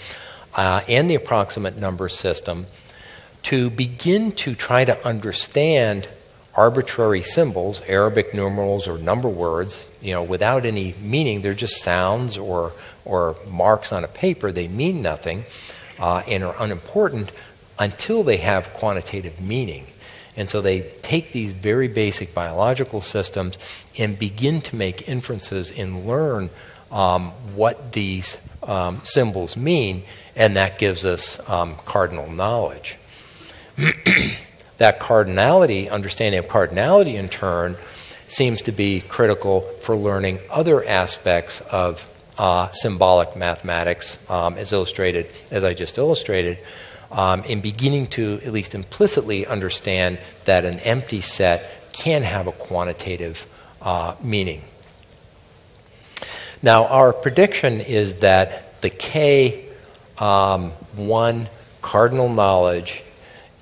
uh, and the approximate number system to begin to try to understand arbitrary symbols, Arabic numerals or number words, you know, without any meaning. They're just sounds or, or marks on a paper. They mean nothing uh, and are unimportant until they have quantitative meaning. And so they take these very basic biological systems and begin to make inferences and learn um, what these um, symbols mean, and that gives us um, cardinal knowledge. that cardinality, understanding of cardinality in turn, seems to be critical for learning other aspects of uh, symbolic mathematics, um, as illustrated, as I just illustrated, um, in beginning to at least implicitly understand that an empty set can have a quantitative uh, meaning. Now, our prediction is that the K1 um, cardinal knowledge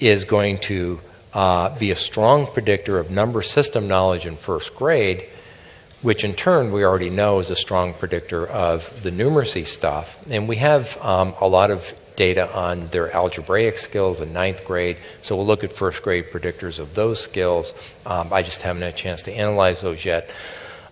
is going to uh, be a strong predictor of number system knowledge in first grade, which in turn we already know is a strong predictor of the numeracy stuff. And we have um, a lot of data on their algebraic skills in ninth grade, so we'll look at first grade predictors of those skills. Um, I just haven't had a chance to analyze those yet.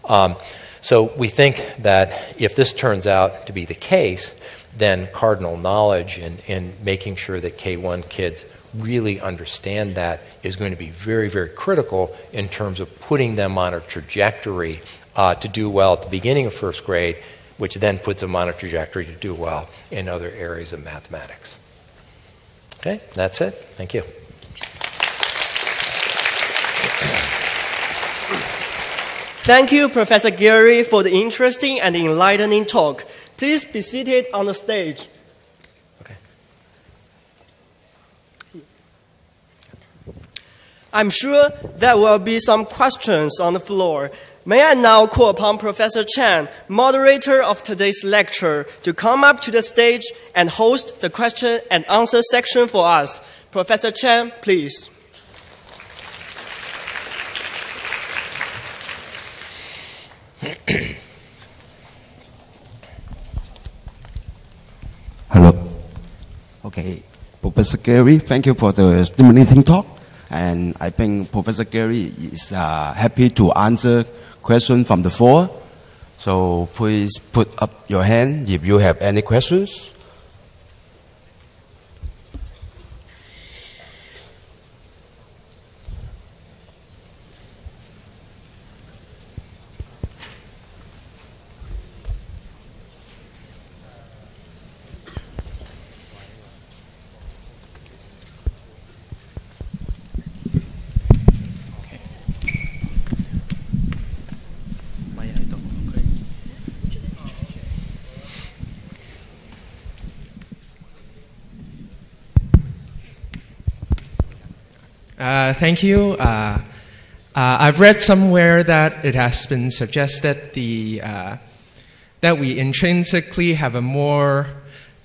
Um, so we think that if this turns out to be the case, then cardinal knowledge and, and making sure that K1 kids really understand that is going to be very, very critical in terms of putting them on a trajectory uh, to do well at the beginning of first grade, which then puts them on a trajectory to do well in other areas of mathematics. Okay, that's it. Thank you. Thank you, Professor Geary, for the interesting and enlightening talk. Please be seated on the stage. I'm sure there will be some questions on the floor. May I now call upon Professor Chan, moderator of today's lecture, to come up to the stage and host the question and answer section for us. Professor Chan, please. Hello. Okay, Professor Geary, thank you for the stimulating talk. And I think Professor Geary is uh, happy to answer questions from the floor. So please put up your hand if you have any questions. Uh, thank you. Uh, uh, I've read somewhere that it has been suggested the, uh, that we intrinsically have a more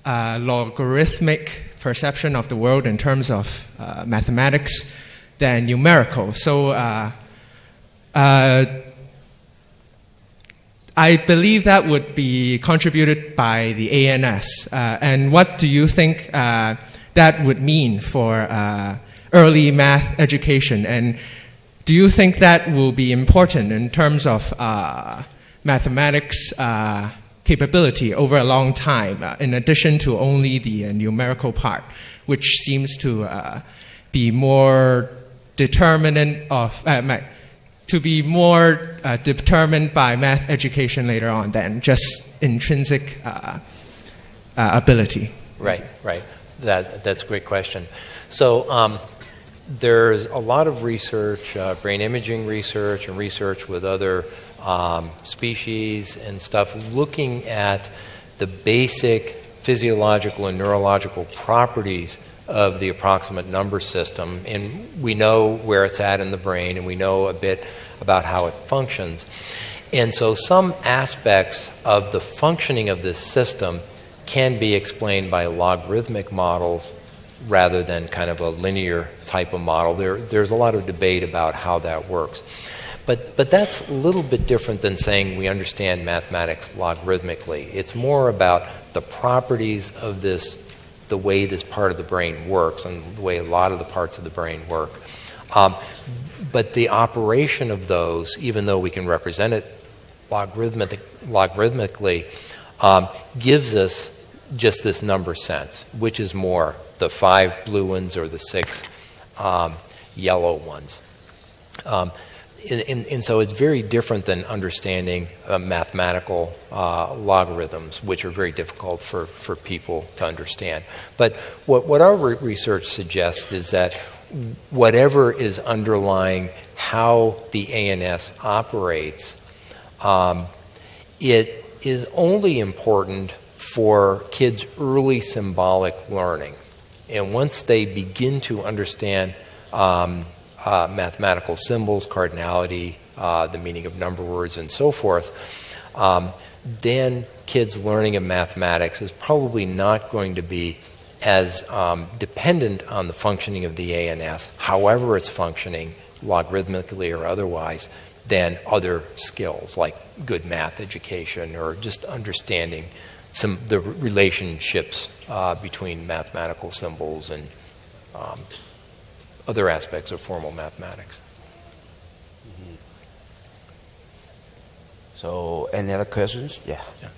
uh, logarithmic perception of the world in terms of uh, mathematics than numerical. So I believe that would be contributed by the ANS. and what do you think that would mean for early math education. And do you think that will be important in terms of uh, mathematics uh, capability over a long time, uh, in addition to only the uh, numerical part, which seems to uh, be more determinant of uh, to be more determined by math education later on than just intrinsic ability? Right, right. That, that's a great question. So, um, there's a lot of research, uh, brain imaging research, and research with other um, species and stuff, looking at the basic physiological and neurological properties of the approximate number system. And we know where it's at in the brain, and we know a bit about how it functions. And so, some aspects of the functioning of this system can be explained by logarithmic models rather than kind of a linear type of model. There, there's a lot of debate about how that works. But, but that's a little bit different than saying we understand mathematics logarithmically. It's more about the properties of this the way this part of the brain works and the way a lot of the parts of the brain work. Um, but the operation of those, even though we can represent it logarithmic, logarithmically, um, gives us just this number sense, which is more, the five blue ones or the six um, yellow ones. Um, and, and, and, so it's very different than understanding uh, mathematical uh, logarithms, which are very difficult for, for people to understand. But what, what our re- research suggests is that whatever is underlying how the ANS operates, um, it is only important for kids' early symbolic learning. And once they begin to understand um, uh, mathematical symbols, cardinality, uh, the meaning of number words, and so forth, um, then kids' learning of mathematics is probably not going to be as um, dependent on the functioning of the ANS, however it's functioning, logarithmically or otherwise, than other skills like good math education or just understanding some the relationships uh, between mathematical symbols and um, other aspects of formal mathematics. Mm-hmm. So, any other questions? Yeah. yeah.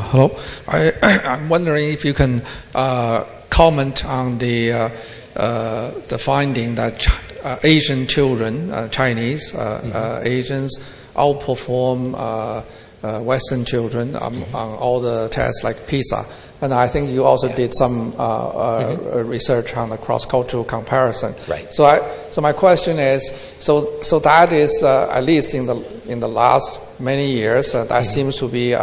Hello. I, I'm wondering if you can uh, comment on the uh, uh the finding that uh, Asian children, uh, Chinese mm-hmm. Asians, outperform Western children um, mm-hmm. on all the tests like PISA. And I think you also did some mm-hmm. research on the cross-cultural comparison. Right. So, I, so my question is, so so that is at least in the in the last many years, that mm-hmm. seems to be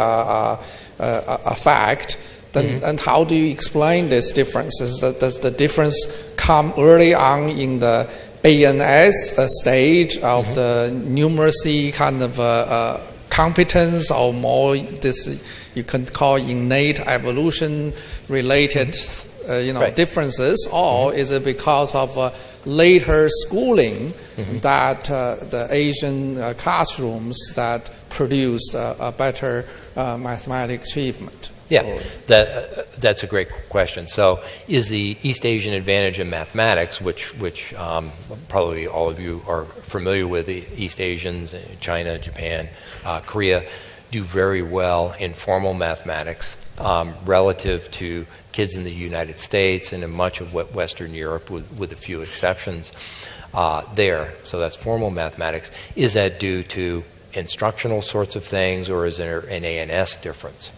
a, a fact, then mm-hmm. and how do you explain this difference? Does the difference come early on in the ANS uh, stage of mm-hmm. the numeracy kind of uh, uh, competence, or more this you can call innate evolution related, mm-hmm. uh, you know, right. differences, or mm-hmm. is it because of uh, later schooling mm-hmm. that uh, the Asian classrooms that produced a better uh, mathematics achievement? Yeah, that, uh, that's a great question. So, is the East Asian advantage in mathematics, which, which um, probably all of you are familiar with, the East Asians, uh, China, Japan, uh, Korea, do very well in formal mathematics um, relative to kids in the United States and in much of Western Europe, with, with a few exceptions uh, there. So, that's formal mathematics. Is that due to instructional sorts of things, or is there an ANS difference?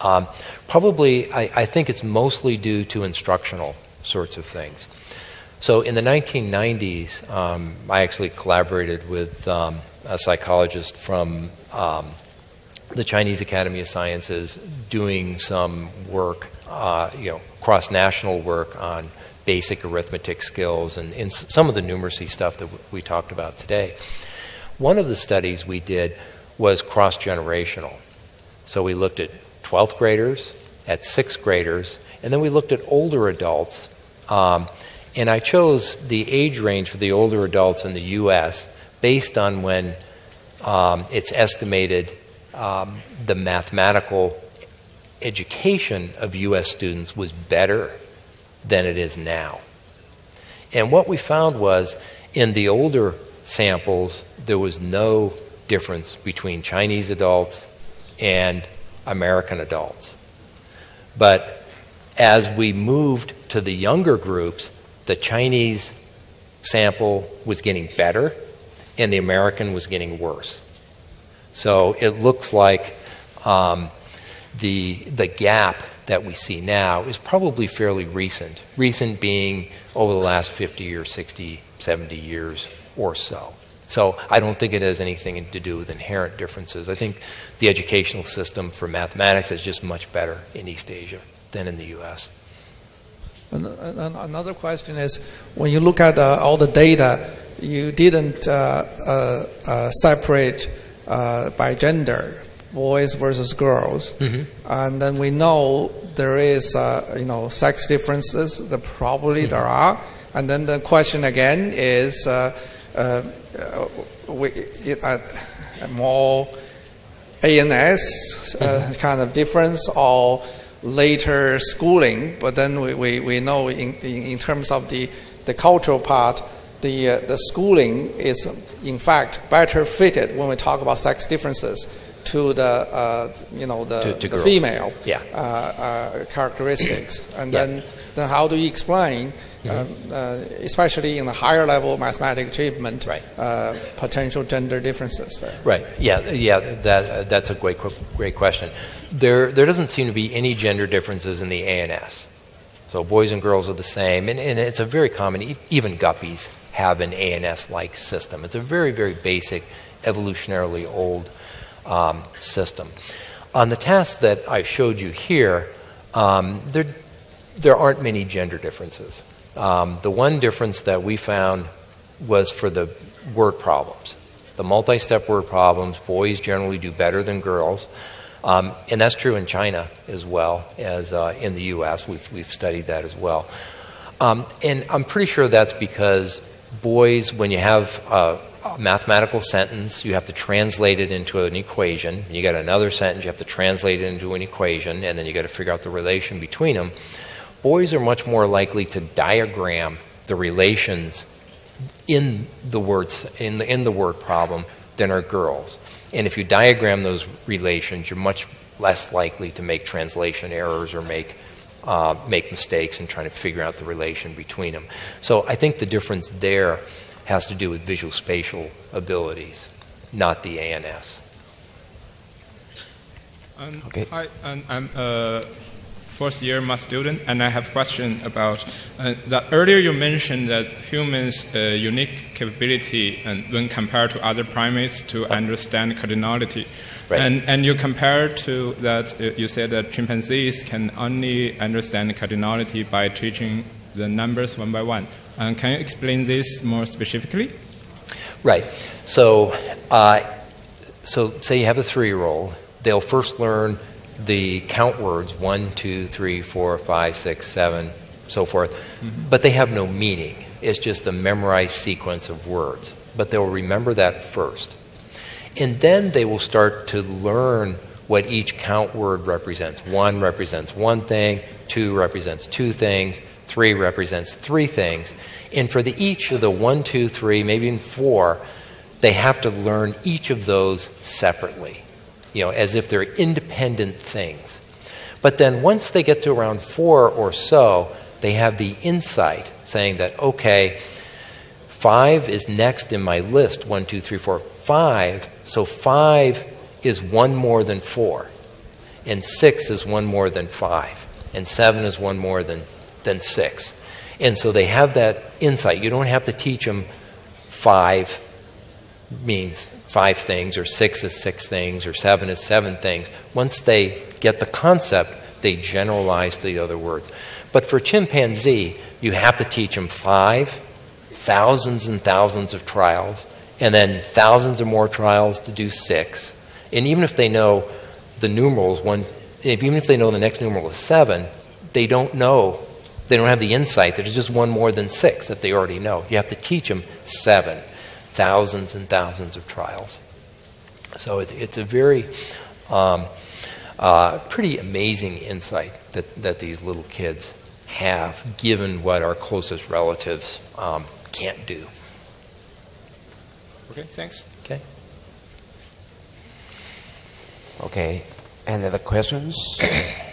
Um, probably, I, I, think it's mostly due to instructional sorts of things. So in the 1990s, um, I actually collaborated with um, a psychologist from um, the Chinese Academy of Sciences doing some work, uh, you know, cross-national work on basic arithmetic skills and, and some of the numeracy stuff that we talked about today. One of the studies we did was cross generational. So we looked at 12th graders, at sixth graders, and then we looked at older adults. Um, and I chose the age range for the older adults in the US based on when um, it's estimated um, the mathematical education of US students was better than it is now. And what we found was in the older samples, there was no difference between Chinese adults and American adults. But as we moved to the younger groups, the Chinese sample was getting better and the American was getting worse. So it looks like um, the, the gap that we see now is probably fairly recent. Recent being over the last 50 or 60, 70 years or so. So I don't think it has anything to do with inherent differences. I think the educational system for mathematics is just much better in East Asia than in the U.S. Another question is, when you look at uh, all the data, you didn't uh, uh, uh separate uh, by gender, boys versus girls, mm-hmm. and then we know there is, uh, you know, sex differences. That probably mm-hmm. there are And then the question again is uh, we, it, uh, more ANS uh, kind of difference or later schooling, but then we, we, we know in, in, in terms of the, the cultural part, the, uh, the schooling is in fact better fitted when we talk about sex differences to the uh, you know the, To- to the female Yeah. uh, uh, characteristics, and Yeah. Then then how do you explain, especially in the higher level mathematics achievement, Right. uh, potential gender differences there? Right. Yeah. Yeah. That that's a great great question. There there doesn't seem to be any gender differences in the ANS. So boys and girls are the same, and, and it's a very common. Even guppies have an ANS-like system. It's a very very basic, evolutionarily old um, system. On the task that I showed you here, um, there there aren't many gender differences. Um, the one difference that we found was for the word problems. The multi step word problems, boys generally do better than girls. Um, and that's true in China as well as uh, in the US. We've, we've studied that as well. Um, and I'm pretty sure that's because boys, when you have a, mathematical sentence, you have to translate it into an equation. You got another sentence, you have to translate it into an equation, and then you got to figure out the relation between them. Boys are much more likely to diagram the relations in the words in the in the word problem than are girls. And if you diagram those relations, you're much less likely to make translation errors or make uh, make mistakes in trying to figure out the relation between them. So I think the difference there has to do with visual spatial abilities, not the ANS. Um, Okay. Hi, um, I'm a fourth year math student, and I have a question about uh, that. Earlier, you mentioned that humans' uh, unique capability, and when compared to other primates, to understand cardinality. Right. And, and you compare to that, uh, you said that chimpanzees can only understand cardinality by teaching the numbers one by one. Um, can you explain this more specifically? Right. So, uh, so say you have a three-year-old. They'll first learn the count words one, two, three, four, five, six, seven, so forth. Mm-hmm. But they have no meaning. It's just a memorized sequence of words. But they'll remember that first. And then they will start to learn what each count word represents. One represents one thing, two represents two things, three represents three things. And for the each of the one, two, three, maybe even four, they have to learn each of those separately, you know, as if they're independent things. But then once they get to around four or so, they have the insight saying that, okay, Five is next in my list. One, two, three, four, five. So five is one more than four. And six is one more than five. And seven is one more than, than six. And so they have that insight. You don't have to teach them five means five things, or six is six things, or seven is seven things. Once they get the concept, they generalize the other words. But for chimpanzee, you have to teach them five, thousands and thousands of trials, and then thousands of more trials to do six. And even if they know the numerals, one, if, even if they know the next numeral is seven, they don't know, they don't have the insight that it's just one more than six that they already know. You have to teach them seven, thousands and thousands of trials. So it, it's a very um, uh, pretty amazing insight that, that these little kids have, given what our closest relatives um, can't do. Okay, thanks. Okay. Okay. Any other questions?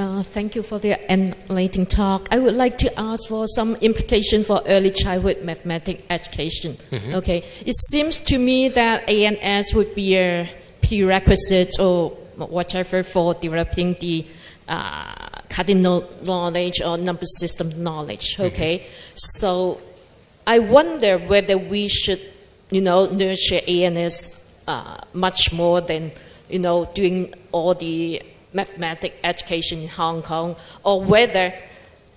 Uh, thank you for the enlightening talk. I would like to ask for some implication for early childhood mathematics education. Okay, it seems to me that ANS would be a prerequisite or whatever for developing the uh, cardinal knowledge or number system knowledge. Okay, so I wonder whether we should, you know, nurture ANS uh, much more than, you know, doing all the mathematics education in Hong Kong, or whether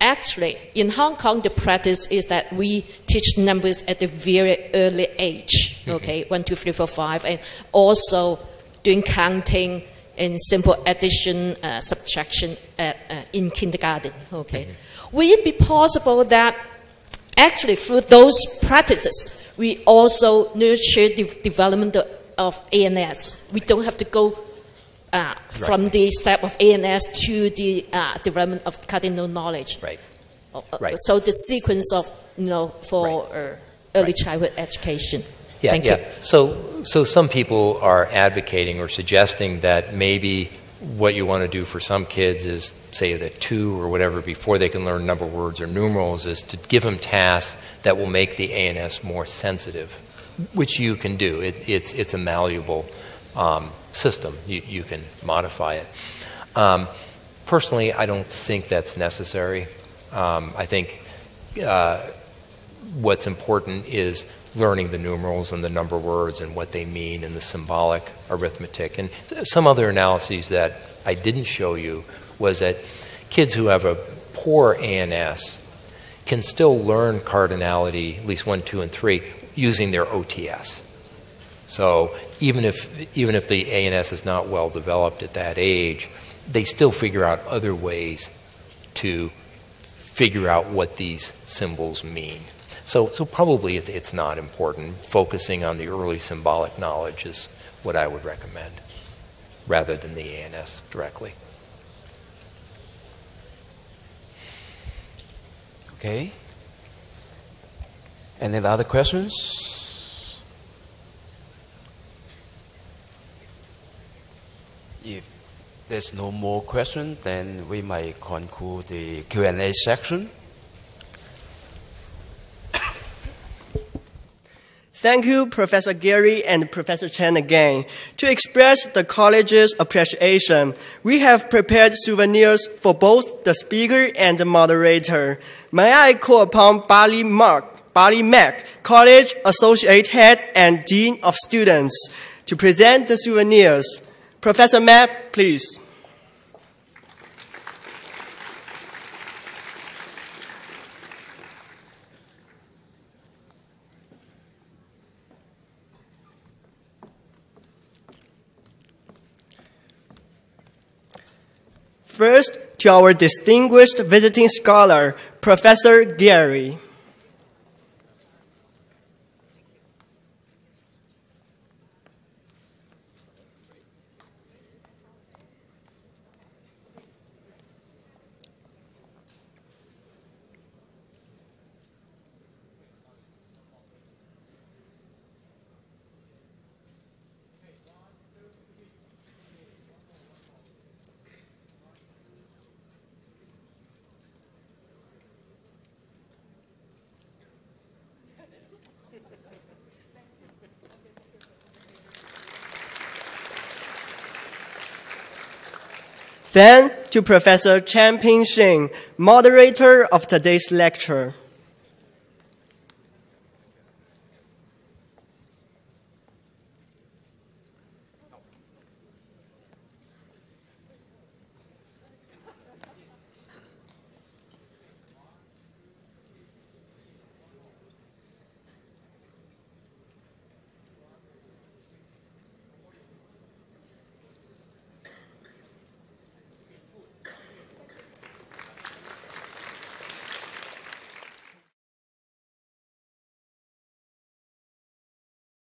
actually, in Hong Kong, the practice is that we teach numbers at a very early age, okay, one, two, three, four, five, and also doing counting and simple addition, uh, subtraction at, uh, in kindergarten, okay. Will it be possible that actually through those practices, we also nurture the development of ANS? We don't have to go uh, from the step of ANS to the uh, development of cardinal knowledge. Right. Uh, Right. So the sequence of, you know, for Right. uh, early childhood education. Yeah, Thank yeah. you. So, so some people are advocating or suggesting that maybe what you want to do for some kids is, say, the two or whatever before they can learn number words or numerals, is to give them tasks that will make the ANS more sensitive, which you can do. It, it's, it's a malleable um, system. You, you can modify it. Um, personally, I don't think that's necessary. Um, I think uh, what's important is learning the numerals and the number words and what they mean and the symbolic arithmetic. And some other analyses that I didn't show you was that kids who have a poor ANS can still learn cardinality, at least one, two, and three, using their OTS. So even if even if the ANS is not well developed at that age, they still figure out other ways to figure out what these symbols mean. So, so probably it's not important. Focusing on the early symbolic knowledge is what I would recommend, rather than the ANS directly. Okay. Any other questions? There's no more question, then we might conclude the Q&A section. Thank you, Professor Geary and Professor Chen again. To express the college's appreciation, we have prepared souvenirs for both the speaker and the moderator. May I call upon Bali Mark, Bali Mac, College Associate Head and Dean of Students, to present the souvenirs. Professor Mac, please. First, to our distinguished visiting scholar, Professor Geary. Then to Professor Champing Shing, moderator of today's lecture.